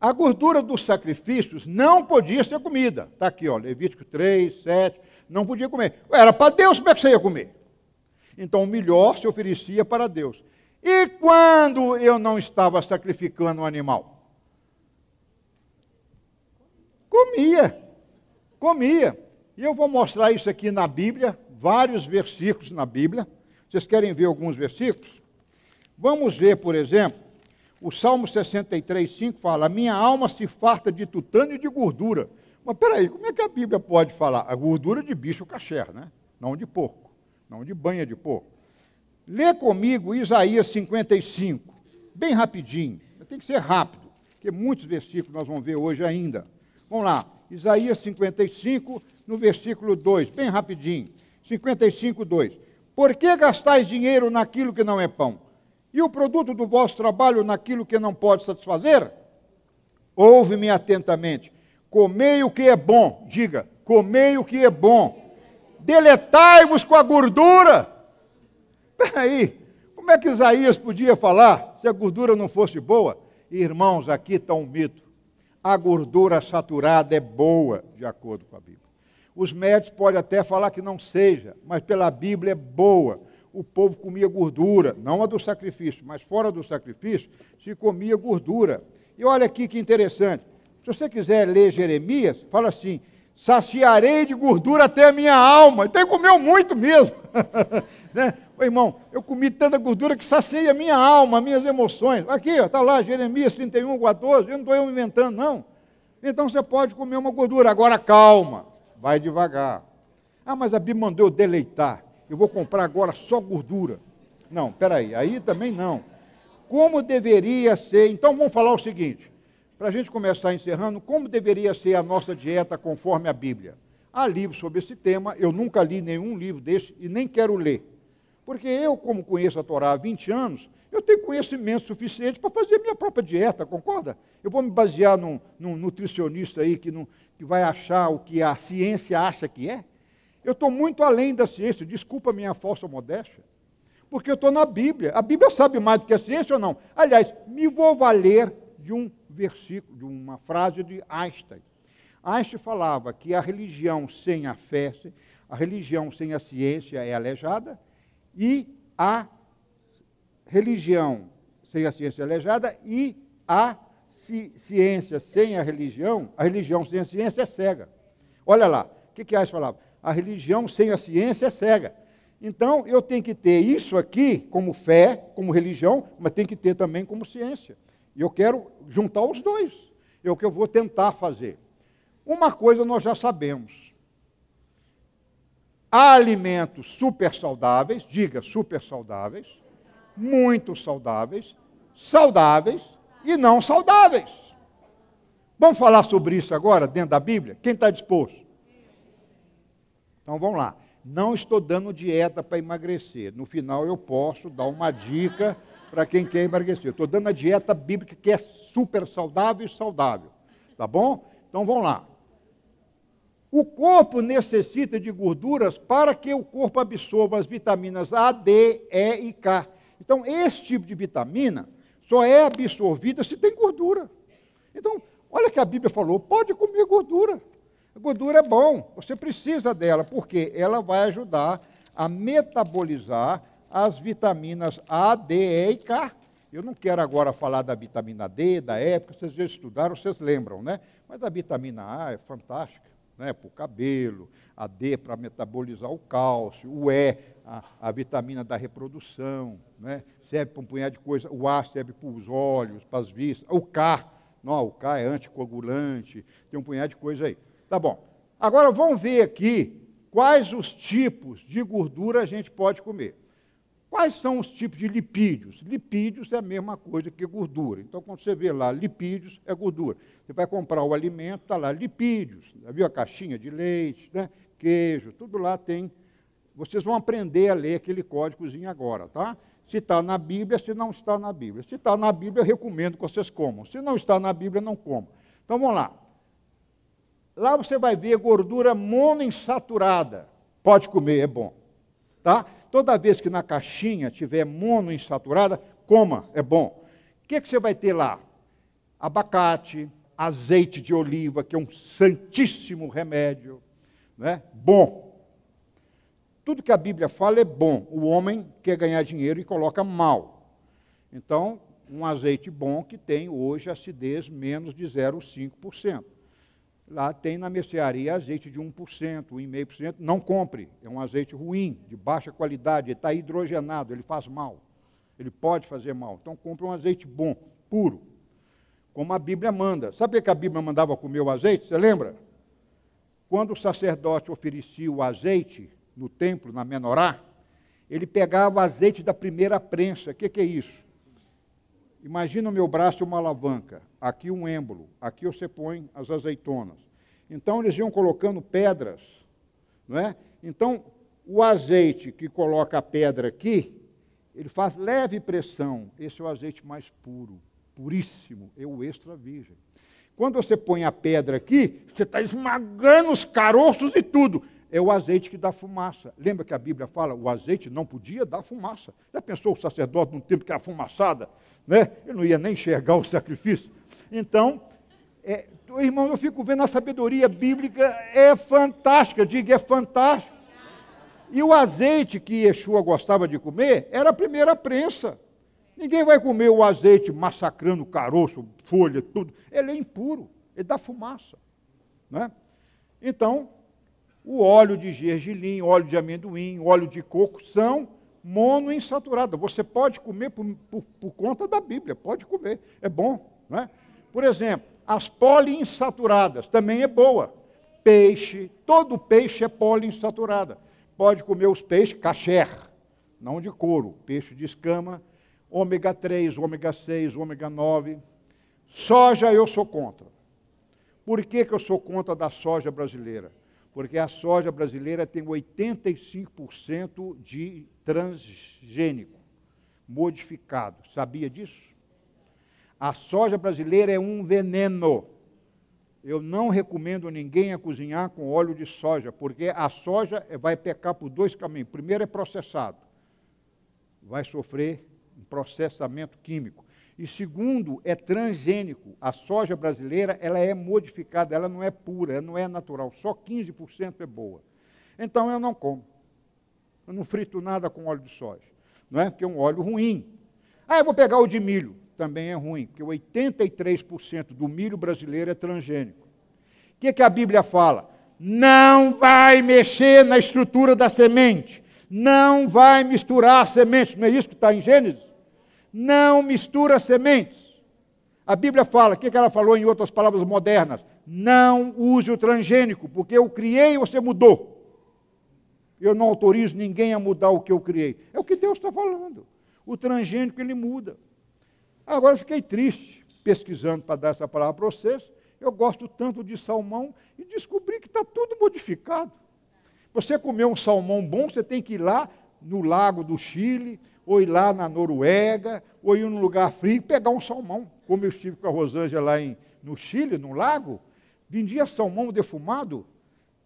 A gordura dos sacrifícios não podia ser comida. Está aqui, ó, Levítico 3, 7, não podia comer. Era para Deus, como é que você ia comer? Então o melhor se oferecia para Deus. E quando eu não estava sacrificando um animal? Comia, comia. E eu vou mostrar isso aqui na Bíblia, vários versículos na Bíblia. Vocês querem ver alguns versículos? Vamos ver, por exemplo, o Salmo 63, 5 fala: Minha alma se farta de tutano e de gordura. Mas peraí, como é que a Bíblia pode falar? A gordura de bicho caché, né? Não de porco não de banha de porco. Lê comigo Isaías 55, bem rapidinho, tem que ser rápido, porque muitos versículos nós vamos ver hoje ainda. Vamos lá, Isaías 55, no versículo 2, bem rapidinho. 55, 2. Por que gastais dinheiro naquilo que não é pão? E o produto do vosso trabalho naquilo que não pode satisfazer? Ouve-me atentamente. Comei o que é bom, diga, comei o que é bom deletai-vos com a gordura. Peraí, como é que Isaías podia falar se a gordura não fosse boa? Irmãos, aqui está um mito. A gordura saturada é boa, de acordo com a Bíblia. Os médicos podem até falar que não seja, mas pela Bíblia é boa. O povo comia gordura, não a do sacrifício, mas fora do sacrifício, se comia gordura. E olha aqui que interessante. Se você quiser ler Jeremias, fala assim: saciarei de gordura até a minha alma. Então comeu muito mesmo. né? Ô, irmão, eu comi tanta gordura que saciei a minha alma, minhas emoções. Aqui, está lá, Jeremias 31, 14, eu não estou inventando, não. Então você pode comer uma gordura, agora calma, vai devagar. Ah, mas a Bíblia mandou eu deleitar, eu vou comprar agora só gordura. Não, peraí, aí também não. Como deveria ser? Então vamos falar o seguinte: para a gente começar encerrando, como deveria ser a nossa dieta conforme a Bíblia? Há livros sobre esse tema, eu nunca li nenhum livro desse e nem quero ler. Porque eu, como conheço a Torá há 20 anos, eu tenho conhecimento suficiente para fazer minha própria dieta, concorda? Eu vou me basear num, num nutricionista aí que, não, que vai achar o que a ciência acha que é? Eu estou muito além da ciência, desculpa a minha falsa modéstia, porque eu estou na Bíblia. A Bíblia sabe mais do que a ciência ou não? Aliás, me vou valer de um versículo, de uma frase de Einstein. Einstein falava que a religião sem a fé, a religião sem a ciência é aleijada, e a religião sem a ciência aleijada, e a ciência sem a religião, a religião sem a ciência é cega. Olha lá, o que, que é essa palavra? A religião sem a ciência é cega. Então, eu tenho que ter isso aqui como fé, como religião, mas tem que ter também como ciência. E eu quero juntar os dois. É o que eu vou tentar fazer. Uma coisa nós já sabemos. Há alimentos super saudáveis, diga super saudáveis, muito saudáveis, saudáveis e não saudáveis. Vamos falar sobre isso agora, dentro da Bíblia? Quem está disposto? Então vamos lá. Não estou dando dieta para emagrecer. No final eu posso dar uma dica para quem quer emagrecer. Estou dando a dieta bíblica que é super saudável e saudável. Tá bom? Então vamos lá. O corpo necessita de gorduras para que o corpo absorva as vitaminas A, D, E e K. Então, esse tipo de vitamina só é absorvida se tem gordura. Então, olha que a Bíblia falou: pode comer gordura. A gordura é bom, você precisa dela, porque ela vai ajudar a metabolizar as vitaminas A, D, E e K. Eu não quero agora falar da vitamina D, da porque vocês já estudaram, vocês lembram, né? Mas a vitamina A é fantástica né, para o cabelo, a D para metabolizar o cálcio, o E, a, a vitamina da reprodução, né, serve para um punhado de coisa, o A serve para os olhos, para as vistas, o K, não, o K é anticoagulante, tem um punhado de coisa aí. Tá bom. Agora vamos ver aqui quais os tipos de gordura a gente pode comer. Quais são os tipos de lipídios? Lipídios é a mesma coisa que gordura. Então, quando você vê lá lipídios, é gordura. Você vai comprar o alimento, está lá lipídios. Já viu a caixinha de leite, né? queijo, tudo lá tem. Vocês vão aprender a ler aquele códigozinho agora, tá? Se está na Bíblia, se não está na Bíblia. Se está na Bíblia, eu recomendo que vocês comam. Se não está na Bíblia, não comam. Então, vamos lá. Lá você vai ver gordura monoinsaturada. Pode comer, é bom. Tá? Toda vez que na caixinha tiver monoinsaturada, coma, é bom. O que, que você vai ter lá? Abacate, azeite de oliva, que é um santíssimo remédio, né? bom. Tudo que a Bíblia fala é bom. O homem quer ganhar dinheiro e coloca mal. Então, um azeite bom que tem hoje acidez menos de 0,5%. Lá tem na mercearia azeite de 1%, 1,5%. Não compre, é um azeite ruim, de baixa qualidade, está hidrogenado, ele faz mal. Ele pode fazer mal. Então compre um azeite bom, puro, como a Bíblia manda. Sabe que a Bíblia mandava comer o azeite? Você lembra? Quando o sacerdote oferecia o azeite no templo, na menorá, ele pegava azeite da primeira prensa. O que, que é isso? Imagina o meu braço uma alavanca, aqui um êmbolo, aqui você põe as azeitonas. Então eles iam colocando pedras, não é? Então o azeite que coloca a pedra aqui, ele faz leve pressão. Esse é o azeite mais puro, puríssimo, é o extra virgem. Quando você põe a pedra aqui, você está esmagando os caroços e tudo. É o azeite que dá fumaça. Lembra que a Bíblia fala, o azeite não podia dar fumaça. Já pensou o sacerdote num tempo que era fumaçada? né? eu não ia nem enxergar o sacrifício. Então, é, irmão, eu fico vendo a sabedoria bíblica, é fantástica, diga, é fantástica. E o azeite que Yeshua gostava de comer era a primeira prensa. Ninguém vai comer o azeite massacrando caroço, folha, tudo. Ele é impuro, ele dá fumaça. Né? Então, o óleo de gergelim, óleo de amendoim, óleo de coco são monoinsaturada. Você pode comer por, por, por, conta da Bíblia, pode comer, é bom. Não é? Por exemplo, as poliinsaturadas também é boa. Peixe, todo peixe é poliinsaturada. Pode comer os peixes kasher, não de couro, peixe de escama, ômega 3, ômega 6, ômega 9. Soja eu sou contra. Por que, que eu sou contra da soja brasileira? Porque a soja brasileira tem 85% de transgênico, modificado. Sabia disso? A soja brasileira é um veneno. Eu não recomendo ninguém a cozinhar com óleo de soja, porque a soja vai pecar por dois caminhos. Primeiro é processado, vai sofrer um processamento químico. E segundo, é transgênico. A soja brasileira ela é modificada, ela não é pura, ela não é natural. Só 15% é boa. Então eu não como. Eu não frito nada com óleo de soja. Não é? Porque é um óleo ruim. Ah, eu vou pegar o de milho. também é ruim, porque 83% do milho brasileiro é transgênico. O que, que a Bíblia fala? Não vai mexer na estrutura da semente, não vai misturar sementes, não é isso que está em Gênesis? Não mistura sementes. A Bíblia fala, o que, ela falou em outras palavras modernas? Não use o transgênico, porque eu criei e você mudou. Eu não autorizo ninguém a mudar o que eu criei. É o que Deus está falando. O transgênico ele muda. Agora eu fiquei triste pesquisando para dar essa palavra para vocês. Eu gosto tanto de salmão e descobri que está tudo modificado. Você comer um salmão bom, você tem que ir lá no lago do Chile, ou ir lá na Noruega, ou ir num lugar frio pegar um salmão. Como eu estive com a Rosângela lá em, no Chile, no lago, vendia salmão defumado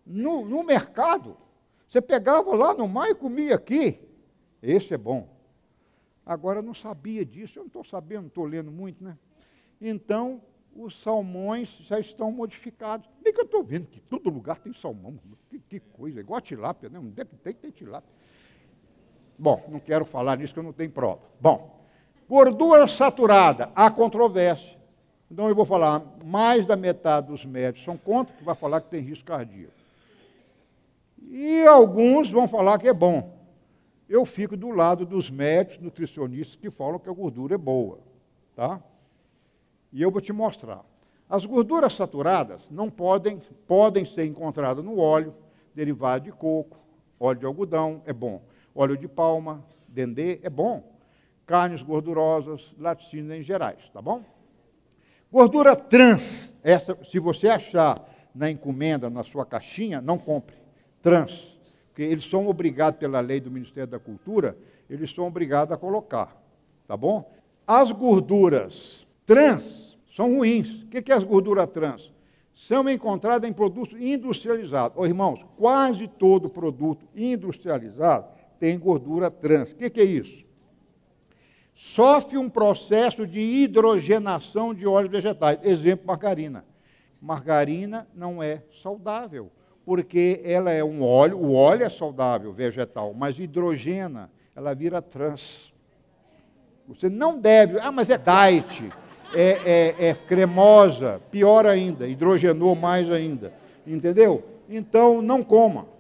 no, no mercado. Você pegava lá no mar e comia aqui. Esse é bom. Agora eu não sabia disso, eu não estou sabendo, não estou lendo muito, né? Então, os salmões já estão modificados. Bem que eu estou vendo que todo lugar tem salmão. Que, que, coisa, igual a tilápia, né? Onde é que tem, tem tilápia. Bom, não quero falar nisso que eu não tenho prova. Bom, gordura saturada, há controvérsia. Então eu vou falar, mais da metade dos médicos são contra, que vai falar que tem risco cardíaco. E alguns vão falar que é bom. Eu fico do lado dos médicos, nutricionistas que falam que a gordura é boa, tá? E eu vou te mostrar. As gorduras saturadas não podem, podem ser encontradas no óleo, derivado de coco, óleo de algodão é bom, óleo de palma, dendê é bom, carnes gordurosas, laticínios em gerais, tá bom? Gordura trans, essa, se você achar na encomenda, na sua caixinha, não compre trans, porque eles são obrigados pela lei do Ministério da Cultura, eles são obrigados a colocar, tá bom? As gorduras trans são ruins. O que é as gorduras trans? São encontradas em produtos industrializados. Oh, irmãos, quase todo produto industrializado tem gordura trans. O que é isso? Sofre um processo de hidrogenação de óleos vegetais. Exemplo, margarina. Margarina não é saudável porque ela é um óleo, o óleo é saudável, vegetal, mas hidrogena, ela vira trans. Você não deve, ah, mas é diet, é, é, é cremosa, pior ainda, hidrogenou mais ainda, entendeu? Então, não coma.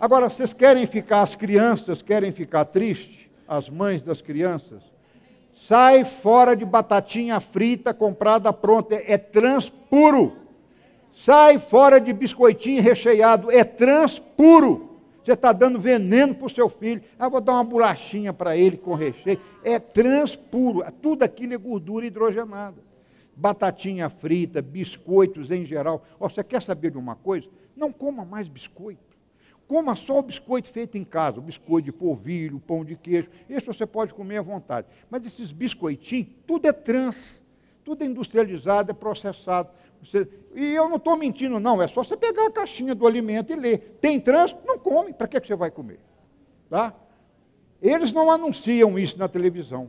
Agora, vocês querem ficar, as crianças querem ficar tristes, as mães das crianças? Sai fora de batatinha frita comprada pronta, é trans puro. Sai fora de biscoitinho recheado, é trans puro. Você está dando veneno para o seu filho. Ah, vou dar uma bolachinha para ele com recheio. É trans puro. Tudo aquilo é gordura hidrogenada. Batatinha frita, biscoitos em geral. Oh, você quer saber de uma coisa? Não coma mais biscoito. Coma só o biscoito feito em casa, o biscoito de polvilho, pão de queijo. Esse você pode comer à vontade. Mas esses biscoitinhos, tudo é trans. Tudo é industrializado, é processado. Você, e eu não estou mentindo, não, é só você pegar a caixinha do alimento e ler. Tem trânsito? Não come, para que, que você vai comer? Tá? Eles não anunciam isso na televisão.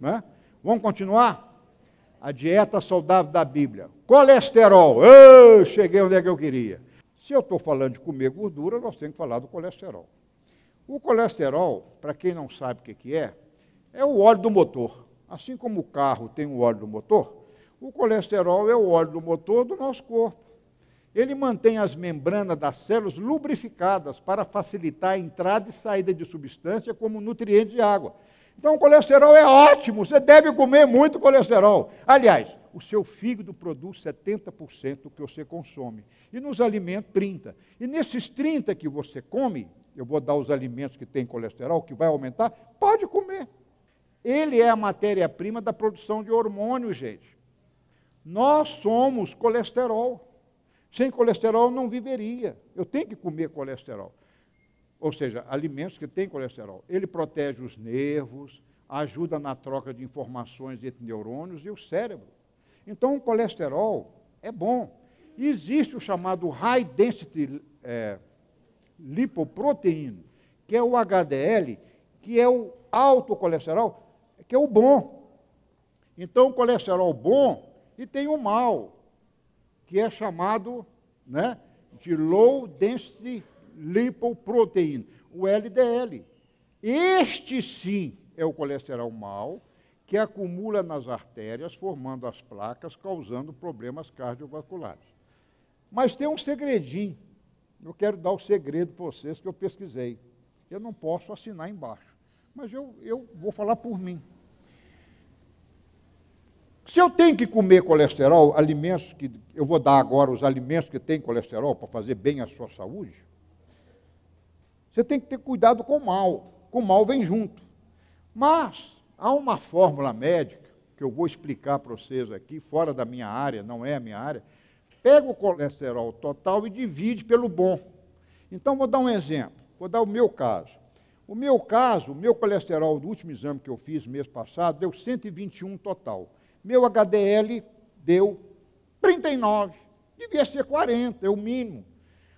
Né? Vamos continuar? A dieta saudável da Bíblia. Colesterol. Oh, cheguei onde é que eu queria. Se eu estou falando de comer gordura, nós temos que falar do colesterol. O colesterol, para quem não sabe o que, é, é o óleo do motor. Assim como o carro tem o óleo do motor, o colesterol é o óleo do motor do nosso corpo. Ele mantém as membranas das células lubrificadas para facilitar a entrada e saída de substância como nutrientes de água. Então, o colesterol é ótimo, você deve comer muito colesterol. Aliás, o seu fígado produz 70% do que você consome. E nos alimentos, 30%. E nesses 30% que você come, eu vou dar os alimentos que têm colesterol, que vai aumentar, pode comer. Ele é a matéria-prima da produção de hormônios, gente. Nós somos colesterol. Sem colesterol não viveria. Eu tenho que comer colesterol. Ou seja, alimentos que têm colesterol. Ele protege os nervos, ajuda na troca de informações entre neurônios e o cérebro. Então, o colesterol é bom. existe o chamado High Density é, Lipoprotein, que é o HDL, que é o alto colesterol, que é o bom. Então, o colesterol bom e tem o mal, que é chamado né, de Low Density Lipoprotein, o LDL. Este sim é o colesterol mal, que acumula nas artérias, formando as placas, causando problemas cardiovasculares. Mas tem um segredinho. Eu quero dar o segredo para vocês que eu pesquisei. Eu não posso assinar embaixo, mas eu, eu vou falar por mim. Se eu tenho que comer colesterol, alimentos que eu vou dar agora os alimentos que têm colesterol para fazer bem à sua saúde, você tem que ter cuidado com o mal. Com o mal vem junto. Mas há uma fórmula médica que eu vou explicar para vocês aqui, fora da minha área, não é a minha área. Pega o colesterol total e divide pelo bom. Então vou dar um exemplo. Vou dar o meu caso. O meu caso, o meu colesterol do último exame que eu fiz mês passado deu 121 total. Meu HDL deu 39. Devia ser 40, é o mínimo.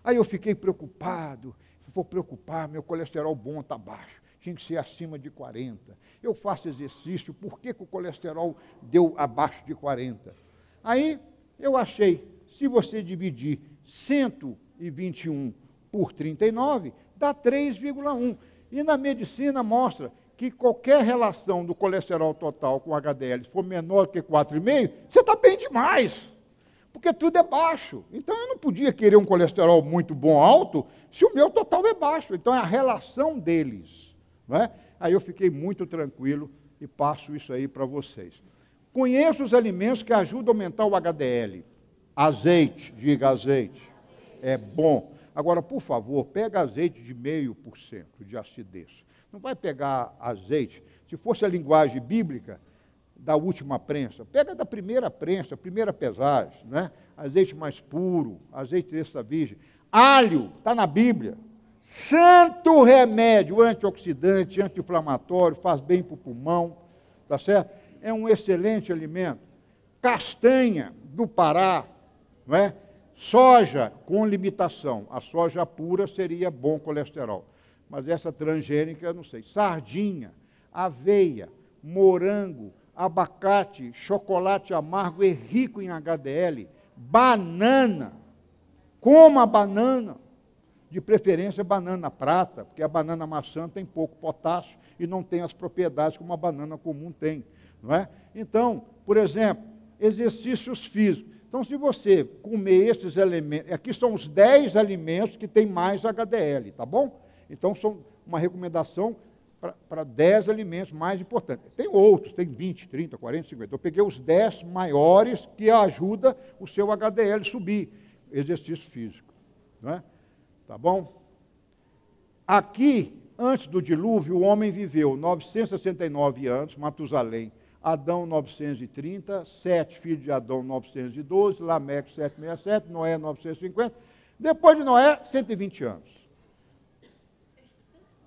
Aí eu fiquei preocupado. Vou preocupar, meu colesterol bom está baixo. Tinha que ser acima de 40. Eu faço exercício, por que, que o colesterol deu abaixo de 40? Aí eu achei, se você dividir 121 por 39, dá 3,1. E na medicina mostra que qualquer relação do colesterol total com o HDL for menor que 4,5, você está bem demais. Porque tudo é baixo. Então eu não podia querer um colesterol muito bom alto se o meu total é baixo. Então é a relação deles. Não é? Aí eu fiquei muito tranquilo e passo isso aí para vocês. Conheço os alimentos que ajudam a aumentar o HDL. Azeite, diga azeite. É bom. Agora, por favor, pega azeite de meio por cento de acidez. Não vai pegar azeite. Se fosse a linguagem bíblica da última prensa, pega da primeira prensa, primeira pesagem, né? azeite mais puro, azeite extra virgem. Alho, está na Bíblia. Santo remédio, antioxidante, anti-inflamatório, faz bem para o pulmão, tá certo? É um excelente alimento. Castanha do Pará, não é? Soja com limitação. A soja pura seria bom colesterol mas essa transgênica não sei. Sardinha, aveia, morango, abacate, chocolate amargo e rico em HDL, banana. Coma banana. De preferência banana prata, porque a banana maçã tem pouco potássio e não tem as propriedades que uma banana comum tem. Não é? Então, por exemplo, exercícios físicos. Então, se você comer esses elementos, aqui são os 10 alimentos que têm mais HDL, tá bom? Então, são uma recomendação para 10 alimentos mais importantes. Tem outros, tem 20, 30, 40, 50. Eu peguei os 10 maiores que ajudam o seu HDL subir. Exercício físico. Não é? Tá bom? Aqui, antes do dilúvio, o homem viveu 969 anos, Matusalém. Adão 930, Sete, filho de Adão 912, Lameque 767, Noé 950. Depois de Noé, 120 anos.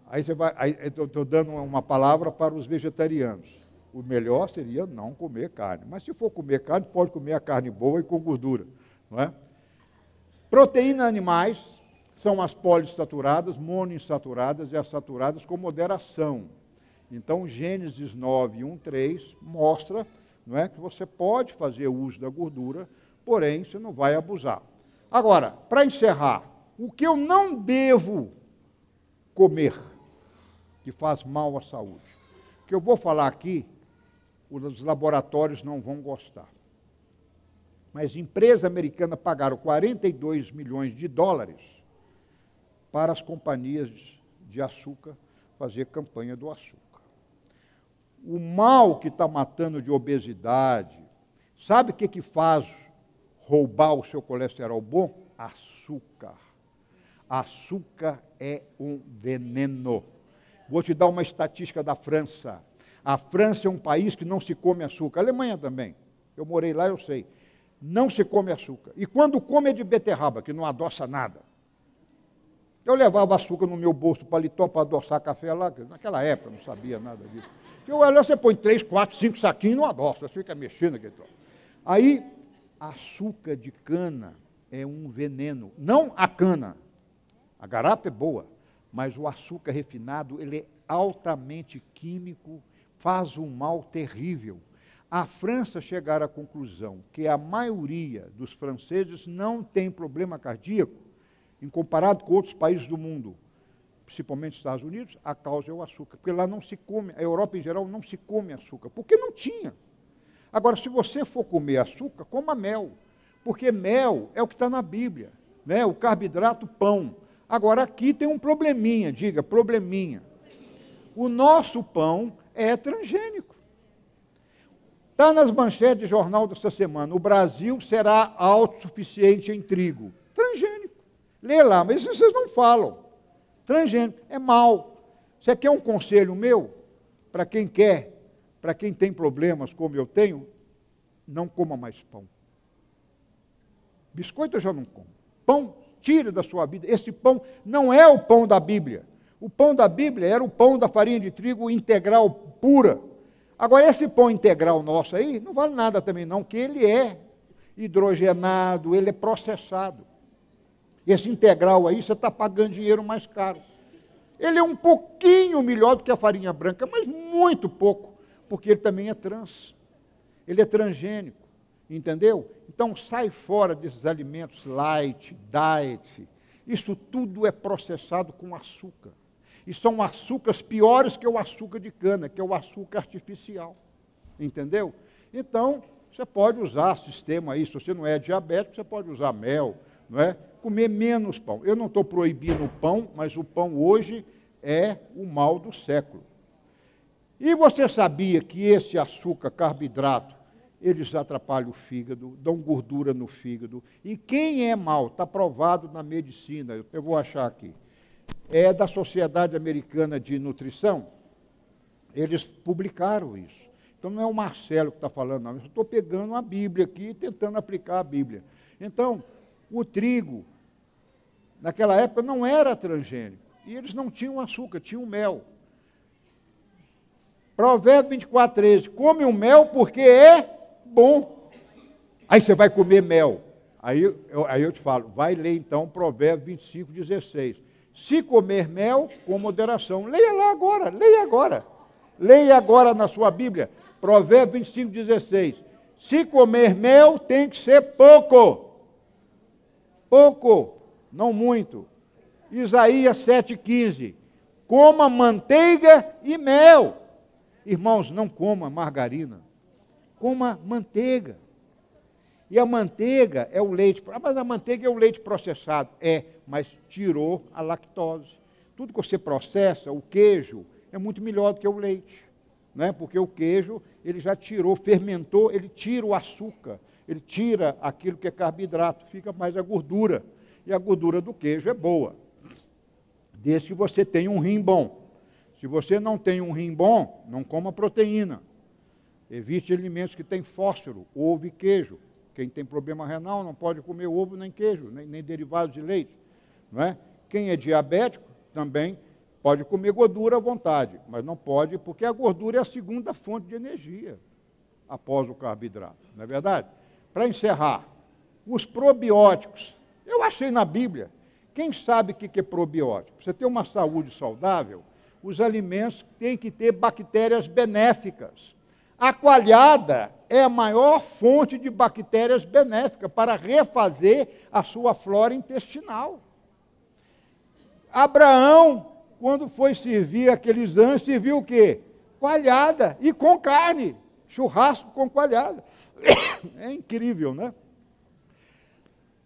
Aí você vai, estou dando uma palavra para os vegetarianos. O melhor seria não comer carne. Mas se for comer carne, pode comer a carne boa e com gordura. Não é? Proteínas animais são as poliinsaturadas, monoinsaturadas e as saturadas com moderação. Então, Gênesis 9, 1, 3 mostra não é, que você pode fazer uso da gordura, porém você não vai abusar. Agora, para encerrar, o que eu não devo comer? que faz mal à saúde. O que eu vou falar aqui, os laboratórios não vão gostar. Mas empresas americanas pagaram 42 milhões de dólares para as companhias de açúcar fazer campanha do açúcar. O mal que está matando de obesidade, sabe o que, que faz roubar o seu colesterol bom? Açúcar. Açúcar é um veneno. Vou te dar uma estatística da França. A França é um país que não se come açúcar. A Alemanha também. Eu morei lá, eu sei. Não se come açúcar. E quando come é de beterraba, que não adoça nada. Eu levava açúcar no meu bolso paletó para adoçar café lá, naquela época não sabia nada disso. Porque o você põe três, quatro, cinco saquinhos e não adoça, você fica mexendo aqui. Aí, açúcar de cana é um veneno. Não a cana. A garapa é boa mas o açúcar refinado ele é altamente químico, faz um mal terrível. A França chegar à conclusão que a maioria dos franceses não tem problema cardíaco, em comparado com outros países do mundo. principalmente nos Estados Unidos, a causa é o açúcar, porque lá não se come, a Europa em geral não se come açúcar, porque não tinha. Agora, se você for comer açúcar, coma mel, porque mel é o que está na Bíblia, né? o carboidrato, pão. Agora, aqui tem um probleminha, diga, probleminha. O nosso pão é transgênico. Está nas manchetes de jornal dessa semana. O Brasil será autossuficiente em trigo. Transgênico. Lê lá, mas isso vocês não falam. Transgênico. É mal. Você quer um conselho meu? Para quem quer, para quem tem problemas como eu tenho, não coma mais pão. Biscoito eu já não como. Pão, tire da sua vida. Esse pão não é o pão da Bíblia. O pão da Bíblia era o pão da farinha de trigo integral pura. Agora, esse pão integral nosso aí, não vale nada também não, que ele é hidrogenado, ele é processado. Esse integral aí, você está pagando dinheiro mais caro. Ele é um pouquinho melhor do que a farinha branca, mas muito pouco, porque ele também é trans. Ele é transgênico, entendeu? Então sai fora desses alimentos light, diet. Isso tudo é processado com açúcar. E são açúcares piores que o açúcar de cana, que é o açúcar artificial. Entendeu? Então, você pode usar sistema aí, se você não é diabético, você pode usar mel, não é? Comer menos pão. Eu não estou proibindo o pão, mas o pão hoje é o mal do século. E você sabia que esse açúcar, carboidrato, eles atrapalham o fígado, dão gordura no fígado. E quem é mal, está provado na medicina, eu vou achar aqui é da Sociedade Americana de Nutrição. Eles publicaram isso. Então não é o Marcelo que está falando, não. Eu estou pegando a Bíblia aqui e tentando aplicar a Bíblia. Então, o trigo, naquela época, não era transgênico. E eles não tinham açúcar, tinham mel. Provérbio 24, 13. Come o mel porque é bom. Aí você vai comer mel. Aí eu, aí eu te falo, vai ler então Provérbio 25, 16. Se comer mel, com moderação. Leia lá agora, leia agora. Leia agora na sua Bíblia, Provérbio 25, 16. Se comer mel, tem que ser pouco. Pouco, não muito. Isaías 7,15. Coma manteiga e mel. Irmãos, não coma margarina. Coma manteiga. E a manteiga é o leite. Ah, mas a manteiga é o leite processado. É, mas tirou a lactose. Tudo que você processa, o queijo, é muito melhor do que o leite. Né? Porque o queijo, ele já tirou, fermentou, ele tira o açúcar, ele tira aquilo que é carboidrato, fica mais a gordura. E a gordura do queijo é boa. Desde que você tenha um rim bom. Se você não tem um rim bom, não coma proteína. Evite alimentos que têm fósforo, ovo e queijo. Quem tem problema renal não pode comer ovo nem queijo, nem, nem derivados de leite. Não é? Quem é diabético também pode comer gordura à vontade, mas não pode, porque a gordura é a segunda fonte de energia após o carboidrato, não é verdade? Para encerrar, os probióticos. Eu achei na Bíblia. Quem sabe o que é probiótico? Você ter uma saúde saudável, os alimentos têm que ter bactérias benéficas. A coalhada é a maior fonte de bactérias benéficas para refazer a sua flora intestinal. Abraão, quando foi servir aqueles anjos, serviu o quê? Coalhada e com carne, churrasco com coalhada. É incrível, né?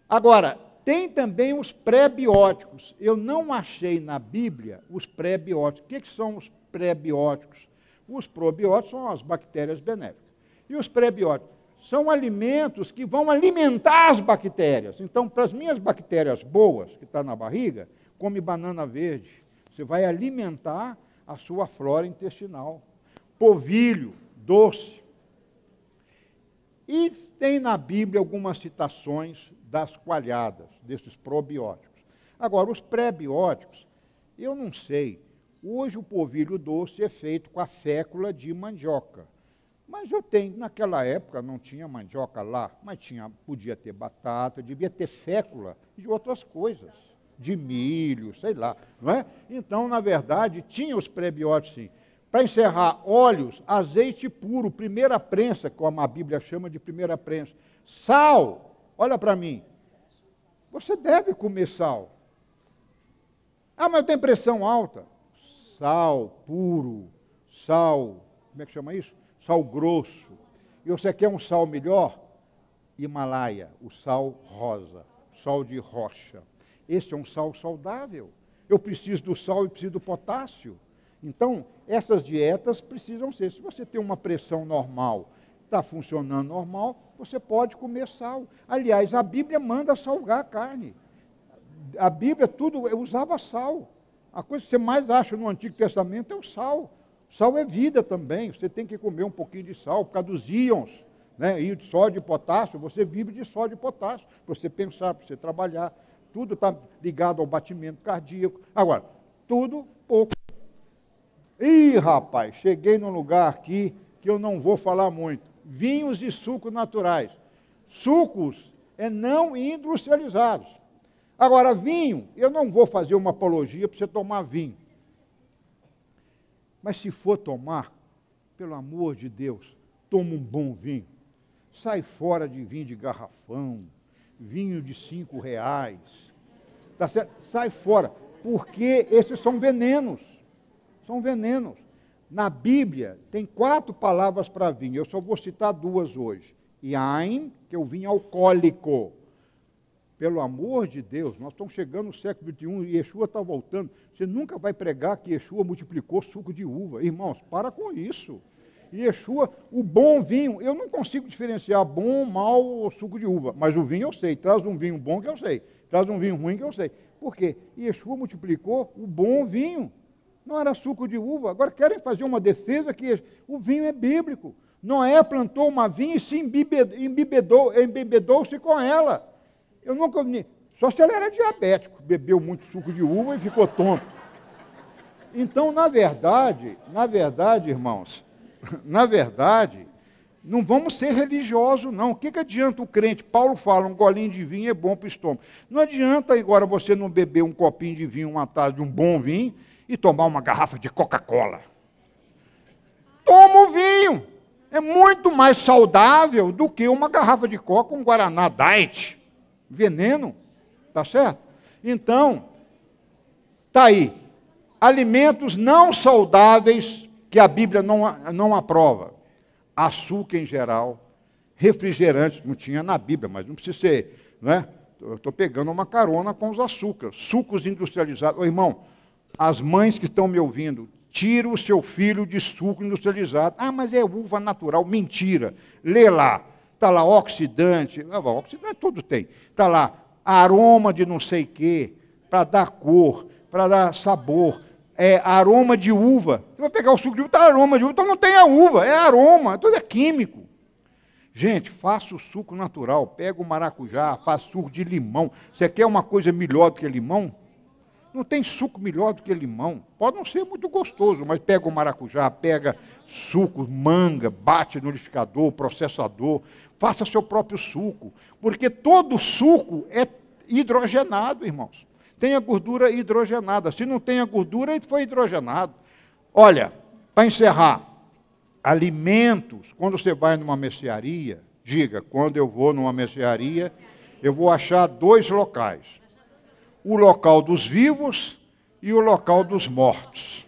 Agora, tem também os pré-bióticos. Eu não achei na Bíblia os pré-bióticos. O que, que são os pré-bióticos? Os probióticos são as bactérias benéficas. E os prebióticos? São alimentos que vão alimentar as bactérias. Então, para as minhas bactérias boas, que estão tá na barriga, come banana verde. Você vai alimentar a sua flora intestinal. Polvilho, doce. E tem na Bíblia algumas citações das coalhadas, desses probióticos. Agora, os pré-bióticos, eu não sei Hoje o polvilho doce é feito com a fécula de mandioca. Mas eu tenho, naquela época não tinha mandioca lá, mas tinha, podia ter batata, devia ter fécula de outras coisas, de milho, sei lá, não é? Então, na verdade, tinha os prebióticos sim. Para encerrar, óleos, azeite puro, primeira prensa, como a Bíblia chama de primeira prensa. Sal, olha para mim. Você deve comer sal. Ah, mas eu tenho pressão alta. Sal puro, sal, como é que chama isso? Sal grosso. E você quer um sal melhor? Himalaia, o sal rosa, sal de rocha. Esse é um sal saudável. Eu preciso do sal e preciso do potássio. Então, essas dietas precisam ser. Se você tem uma pressão normal, está funcionando normal, você pode comer sal. Aliás, a Bíblia manda salgar a carne. A Bíblia tudo usava sal. A coisa que você mais acha no Antigo Testamento é o sal. Sal é vida também. Você tem que comer um pouquinho de sal por causa dos íons, né? E de sódio e potássio. Você vive de sódio e potássio para você pensar, para você trabalhar. Tudo está ligado ao batimento cardíaco. Agora, tudo pouco. Ih, rapaz, cheguei num lugar aqui que eu não vou falar muito. Vinhos e sucos naturais. Sucos é não industrializados. Agora, vinho, eu não vou fazer uma apologia para você tomar vinho. Mas se for tomar, pelo amor de Deus, toma um bom vinho. Sai fora de vinho de garrafão, vinho de cinco reais. Tá? Sai fora, porque esses são venenos. São venenos. Na Bíblia tem quatro palavras para vinho. Eu só vou citar duas hoje. Yain, que é o vinho alcoólico. Pelo amor de Deus, nós estamos chegando no século XXI e Yeshua está voltando. Você nunca vai pregar que Yeshua multiplicou suco de uva. Irmãos, para com isso. Yeshua, o bom vinho, eu não consigo diferenciar bom, mal ou suco de uva, mas o vinho eu sei. Traz um vinho bom que eu sei. Traz um vinho ruim que eu sei. Por quê? Yeshua multiplicou o bom vinho. Não era suco de uva. Agora querem fazer uma defesa que o vinho é bíblico. Noé plantou uma vinha e se embebedou-se embebedou com ela. Eu nunca. Só se ele era diabético, bebeu muito suco de uva e ficou tonto. Então, na verdade, na verdade, irmãos, na verdade, não vamos ser religiosos, não. O que, que adianta o crente? Paulo fala, um golinho de vinho é bom para o estômago. Não adianta agora você não beber um copinho de vinho, uma taça de um bom vinho, e tomar uma garrafa de Coca-Cola. Toma o vinho. É muito mais saudável do que uma garrafa de Coca, um Guaraná Diet veneno, tá certo? Então, tá aí. Alimentos não saudáveis que a Bíblia não, não aprova. Açúcar em geral, refrigerantes, não tinha na Bíblia, mas não precisa ser, né? Eu estou pegando uma carona com os açúcares, sucos industrializados. Ô, irmão, as mães que estão me ouvindo, tira o seu filho de suco industrializado. Ah, mas é uva natural. Mentira. Lê lá. Está lá oxidante, ah, oxidante tudo tem. Está lá aroma de não sei quê, para dar cor, para dar sabor. É aroma de uva. Você vai pegar o suco de uva, está aroma de uva, então não tem a uva, é aroma, tudo é químico. Gente, faça o suco natural, pega o maracujá, faz suco de limão. Você quer uma coisa melhor do que limão? Não tem suco melhor do que limão. Pode não ser muito gostoso, mas pega o maracujá, pega suco, manga, bate no liquidificador, processador, faça seu próprio suco, porque todo suco é hidrogenado, irmãos. Tem a gordura hidrogenada. Se não tem a gordura, foi hidrogenado. Olha, para encerrar, alimentos, quando você vai numa mercearia, diga, quando eu vou numa mercearia, eu vou achar dois locais: o local dos vivos e o local dos mortos.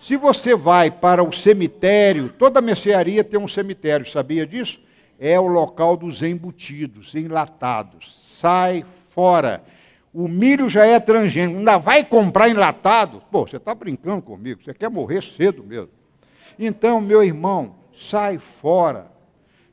Se você vai para o cemitério, toda mercearia tem um cemitério, sabia disso? é o local dos embutidos, enlatados. Sai fora. O milho já é transgênico, ainda vai comprar enlatado? Pô, você está brincando comigo, você quer morrer cedo mesmo. Então, meu irmão, sai fora.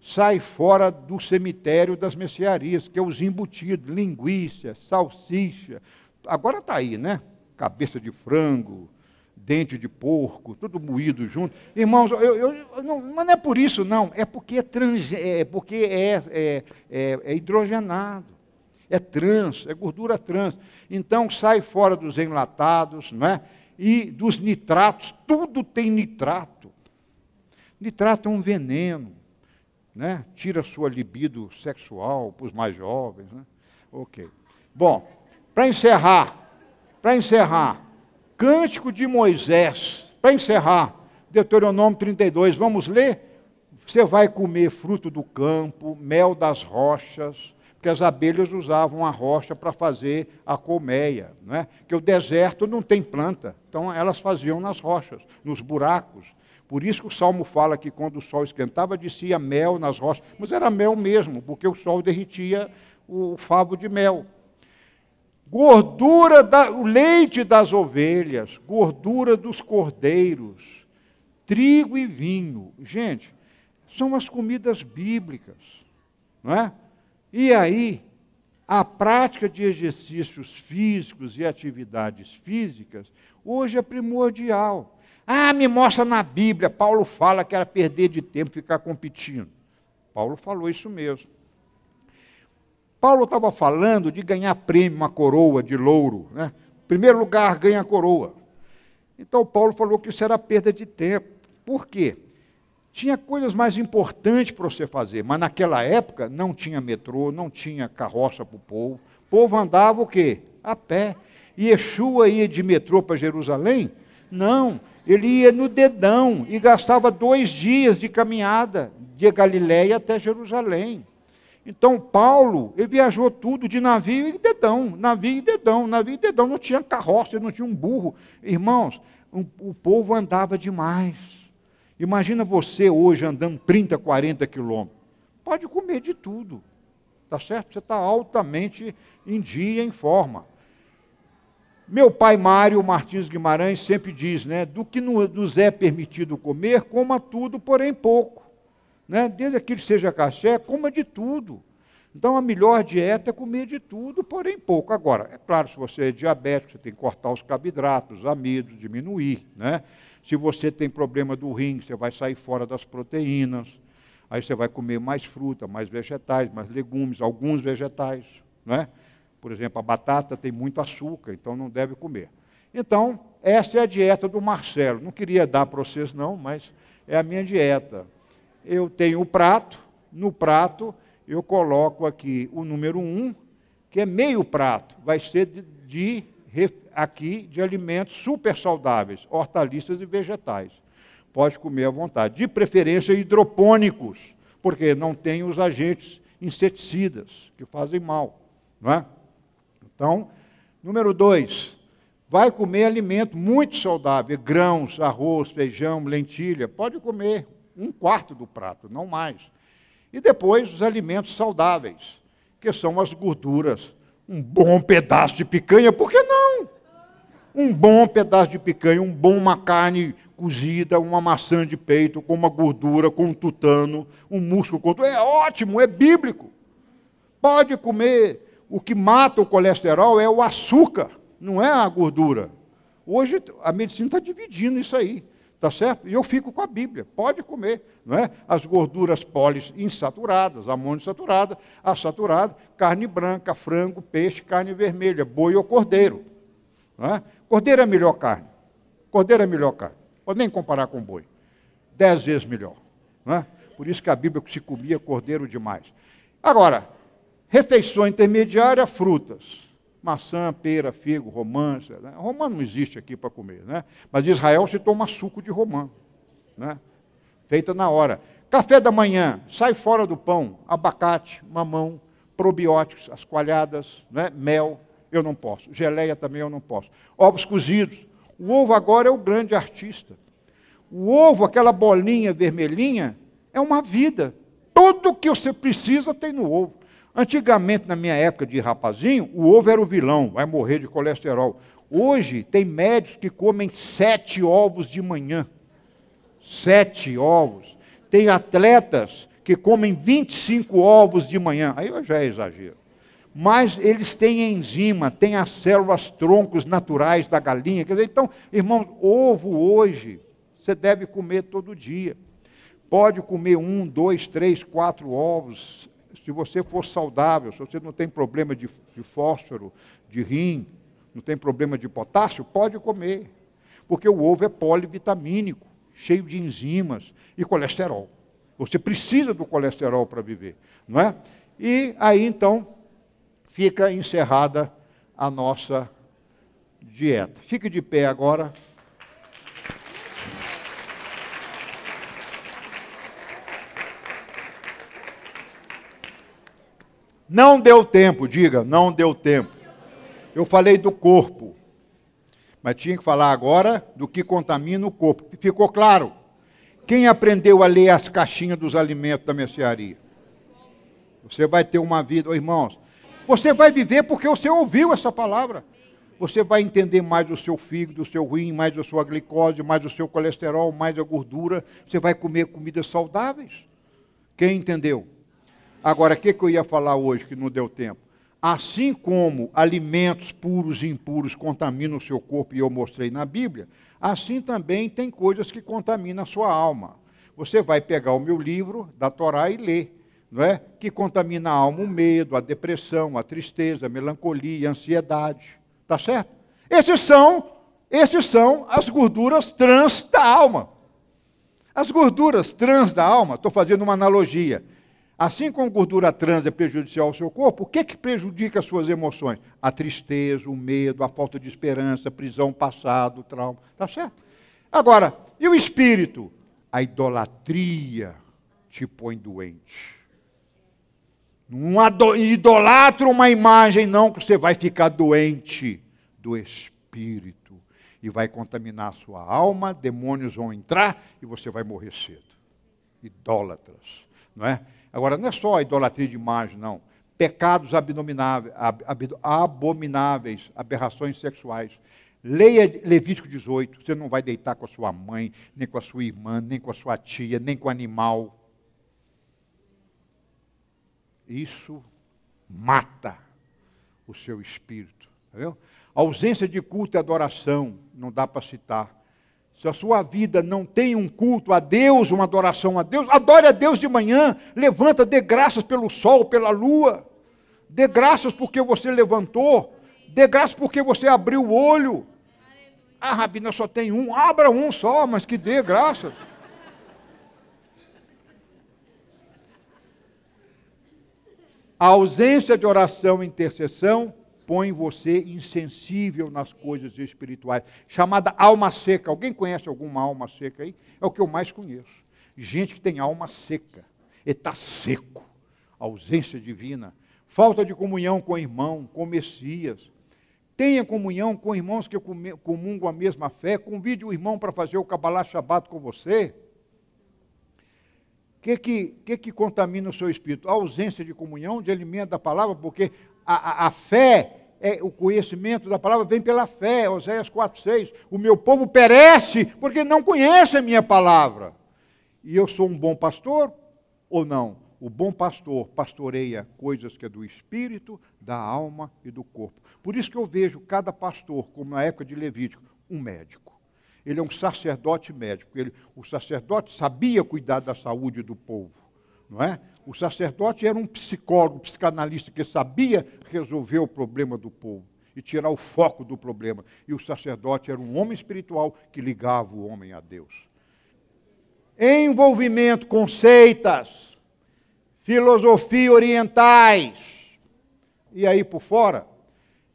Sai fora do cemitério das mercearias, que é os embutidos, linguiça, salsicha. Agora está aí, né? Cabeça de frango, dente de porco, tudo moído junto. Irmãos, eu, eu, não, não é por isso, não. É porque é, trans, é, porque é, é, é, é hidrogenado. É trans, é gordura trans. Então sai fora dos enlatados, não é? E dos nitratos, tudo tem nitrato. Nitrato é um veneno, né? Tira sua libido sexual para os mais jovens, né? Ok. Bom, para encerrar, para encerrar, Cântico de Moisés, para encerrar, Deuteronômio 32, vamos ler? Você vai comer fruto do campo, mel das rochas, porque as abelhas usavam a rocha para fazer a colmeia, não é? que o deserto não tem planta, então elas faziam nas rochas, nos buracos. Por isso que o Salmo fala que quando o sol esquentava, descia mel nas rochas, mas era mel mesmo, porque o sol derretia o favo de mel. Gordura, da, o leite das ovelhas, gordura dos cordeiros, trigo e vinho. Gente, são as comidas bíblicas, não é? E aí, a prática de exercícios físicos e atividades físicas hoje é primordial. Ah, me mostra na Bíblia. Paulo fala que era perder de tempo ficar competindo. Paulo falou isso mesmo. Paulo estava falando de ganhar prêmio, uma coroa de louro. Né? Primeiro lugar, ganha a coroa. Então, Paulo falou que isso era perda de tempo. Por quê? Tinha coisas mais importantes para você fazer, mas naquela época não tinha metrô, não tinha carroça para o povo. O povo andava o quê? A pé. E Yeshua ia de metrô para Jerusalém? Não, ele ia no dedão e gastava dois dias de caminhada de Galiléia até Jerusalém. Então, Paulo, ele viajou tudo de navio e dedão, navio e dedão, navio e dedão. Não tinha carroça, não tinha um burro. Irmãos, um, o povo andava demais. Imagina você hoje andando 30, 40 quilômetros. Pode comer de tudo, tá certo? Você está altamente em dia, em forma. Meu pai Mário Martins Guimarães sempre diz, né, do que nos é permitido comer, coma tudo, porém pouco. Né? Desde que seja caché, coma de tudo. Então a melhor dieta é comer de tudo, porém pouco. Agora, é claro, se você é diabético, você tem que cortar os carboidratos, os amidos, diminuir. Né? Se você tem problema do rim, você vai sair fora das proteínas. Aí você vai comer mais fruta, mais vegetais, mais legumes, alguns vegetais. Né? Por exemplo, a batata tem muito açúcar, então não deve comer. Então, essa é a dieta do Marcelo. Não queria dar para vocês, não, mas é a minha dieta. Eu tenho o prato, no prato eu coloco aqui o número um, que é meio prato, vai ser de, de aqui de alimentos super saudáveis, hortaliças e vegetais. Pode comer à vontade. De preferência hidropônicos, porque não tem os agentes inseticidas que fazem mal. Não é? Então, número dois, vai comer alimento muito saudável, grãos, arroz, feijão, lentilha, pode comer um quarto do prato, não mais. E depois os alimentos saudáveis, que são as gorduras. Um bom pedaço de picanha, por que não? Um bom pedaço de picanha, um bom uma carne cozida, uma maçã de peito com uma gordura, com um tutano, um músculo é ótimo, é bíblico. Pode comer o que mata o colesterol é o açúcar, não é a gordura. Hoje a medicina está dividindo isso aí, tá certo? E eu fico com a Bíblia, pode comer, não é? As gorduras poliinsaturadas, a monoinsaturada, a saturada, carne branca, frango, peixe, carne vermelha, boi ou cordeiro. Não é? Cordeiro é melhor carne. Cordeiro é melhor carne. Pode nem comparar com boi. Dez vezes melhor. Não é? Por isso que a Bíblia se comia cordeiro demais. Agora, Refeição intermediária, frutas. Maçã, pera, figo, romã. Né? Romã não existe aqui para comer, né? Mas Israel se toma suco de romã, né? Feita na hora. Café da manhã, sai fora do pão, abacate, mamão, probióticos, as coalhadas, né? mel, eu não posso. Geleia também eu não posso. Ovos cozidos. O ovo agora é o grande artista. O ovo, aquela bolinha vermelhinha, é uma vida. Tudo que você precisa tem no ovo. Antigamente, na minha época de rapazinho, o ovo era o vilão, vai morrer de colesterol. Hoje, tem médicos que comem sete ovos de manhã. Sete ovos. Tem atletas que comem 25 ovos de manhã. Aí eu já é exagero. Mas eles têm enzima, têm as células troncos naturais da galinha. Quer dizer, então, irmãos, ovo hoje você deve comer todo dia. Pode comer um, dois, três, quatro ovos se você for saudável, se você não tem problema de, de fósforo, de rim, não tem problema de potássio, pode comer. Porque o ovo é polivitamínico, cheio de enzimas e colesterol. Você precisa do colesterol para viver, não é? E aí então fica encerrada a nossa dieta. Fique de pé agora. Não deu tempo, diga, não deu tempo. Eu falei do corpo, mas tinha que falar agora do que contamina o corpo. Ficou claro? Quem aprendeu a ler as caixinhas dos alimentos da mercearia? Você vai ter uma vida, oh, irmãos. Você vai viver porque você ouviu essa palavra. Você vai entender mais o seu fígado, o seu rim, mais a sua glicose, mais o seu colesterol, mais a gordura. Você vai comer comidas saudáveis. Quem entendeu? Agora, o que, que eu ia falar hoje que não deu tempo? Assim como alimentos puros e impuros contaminam o seu corpo, e eu mostrei na Bíblia, assim também tem coisas que contaminam a sua alma. Você vai pegar o meu livro da Torá e ler, não é? Que contamina a alma o medo, a depressão, a tristeza, a melancolia, a ansiedade. Tá certo? Esses são, esses são as gorduras trans da alma. As gorduras trans da alma, estou fazendo uma analogia. Assim como gordura trans é prejudicial ao seu corpo, o que, que prejudica as suas emoções? A tristeza, o medo, a falta de esperança, prisão passado, o trauma. Tá certo? Agora, e o espírito? A idolatria te põe doente. Não idolatra uma imagem, não, que você vai ficar doente do espírito. E vai contaminar a sua alma, demônios vão entrar e você vai morrer cedo. Idólatras, não é? Agora, não é só a idolatria de imagem, não. Pecados abomináveis, aberrações sexuais. Leia Levítico 18. Você não vai deitar com a sua mãe, nem com a sua irmã, nem com a sua tia, nem com o animal. Isso mata o seu espírito. Entendeu? A ausência de culto e adoração, não dá para citar. Se a sua vida não tem um culto a Deus, uma adoração a Deus, adore a Deus de manhã, levanta, dê graças pelo sol, pela lua, dê graças porque você levantou, dê graças porque você abriu o olho. Ah, Rabina, só tem um, abra um só, mas que dê graças. A ausência de oração e intercessão põe você insensível nas coisas espirituais, chamada alma seca. Alguém conhece alguma alma seca aí? É o que eu mais conheço. Gente que tem alma seca, está seco, ausência divina, falta de comunhão com o irmão, com o Messias. Tenha comunhão com irmãos que comungam a mesma fé, convide o irmão para fazer o Kabbalah Shabbat com você. O que, que, que, que contamina o seu espírito? A ausência de comunhão, de alimento da palavra, porque a, a, a fé, é, o conhecimento da palavra vem pela fé, Oséias 4,6. O meu povo perece porque não conhece a minha palavra. E eu sou um bom pastor ou não? O bom pastor pastoreia coisas que é do espírito, da alma e do corpo. Por isso que eu vejo cada pastor, como na época de Levítico, um médico. Ele é um sacerdote médico. Ele, o sacerdote sabia cuidar da saúde do povo, não é? O sacerdote era um psicólogo, psicanalista que sabia resolver o problema do povo e tirar o foco do problema. E o sacerdote era um homem espiritual que ligava o homem a Deus. Envolvimento com seitas, filosofia orientais, e aí por fora,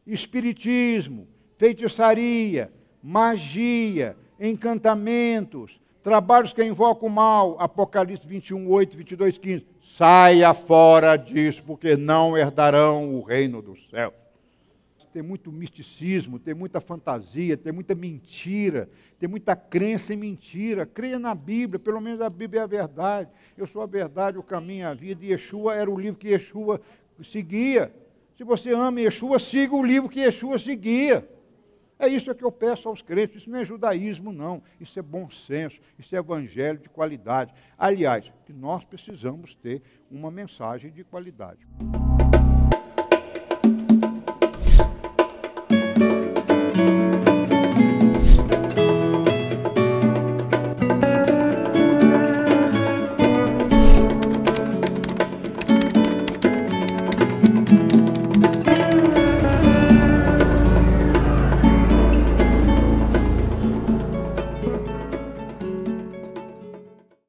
espiritismo, feitiçaria, magia, encantamentos, trabalhos que invocam o mal, Apocalipse 21, 8, 22, 15 Saia fora disso, porque não herdarão o reino dos céus. Tem muito misticismo, tem muita fantasia, tem muita mentira, tem muita crença em mentira. Creia na Bíblia, pelo menos a Bíblia é a verdade. Eu sou a verdade, o caminho a vida. E Yeshua era o livro que Yeshua seguia. Se você ama Yeshua, siga o livro que Yeshua seguia. É isso que eu peço aos crentes. Isso não é judaísmo, não. Isso é bom senso. Isso é evangelho de qualidade. Aliás, que nós precisamos ter uma mensagem de qualidade.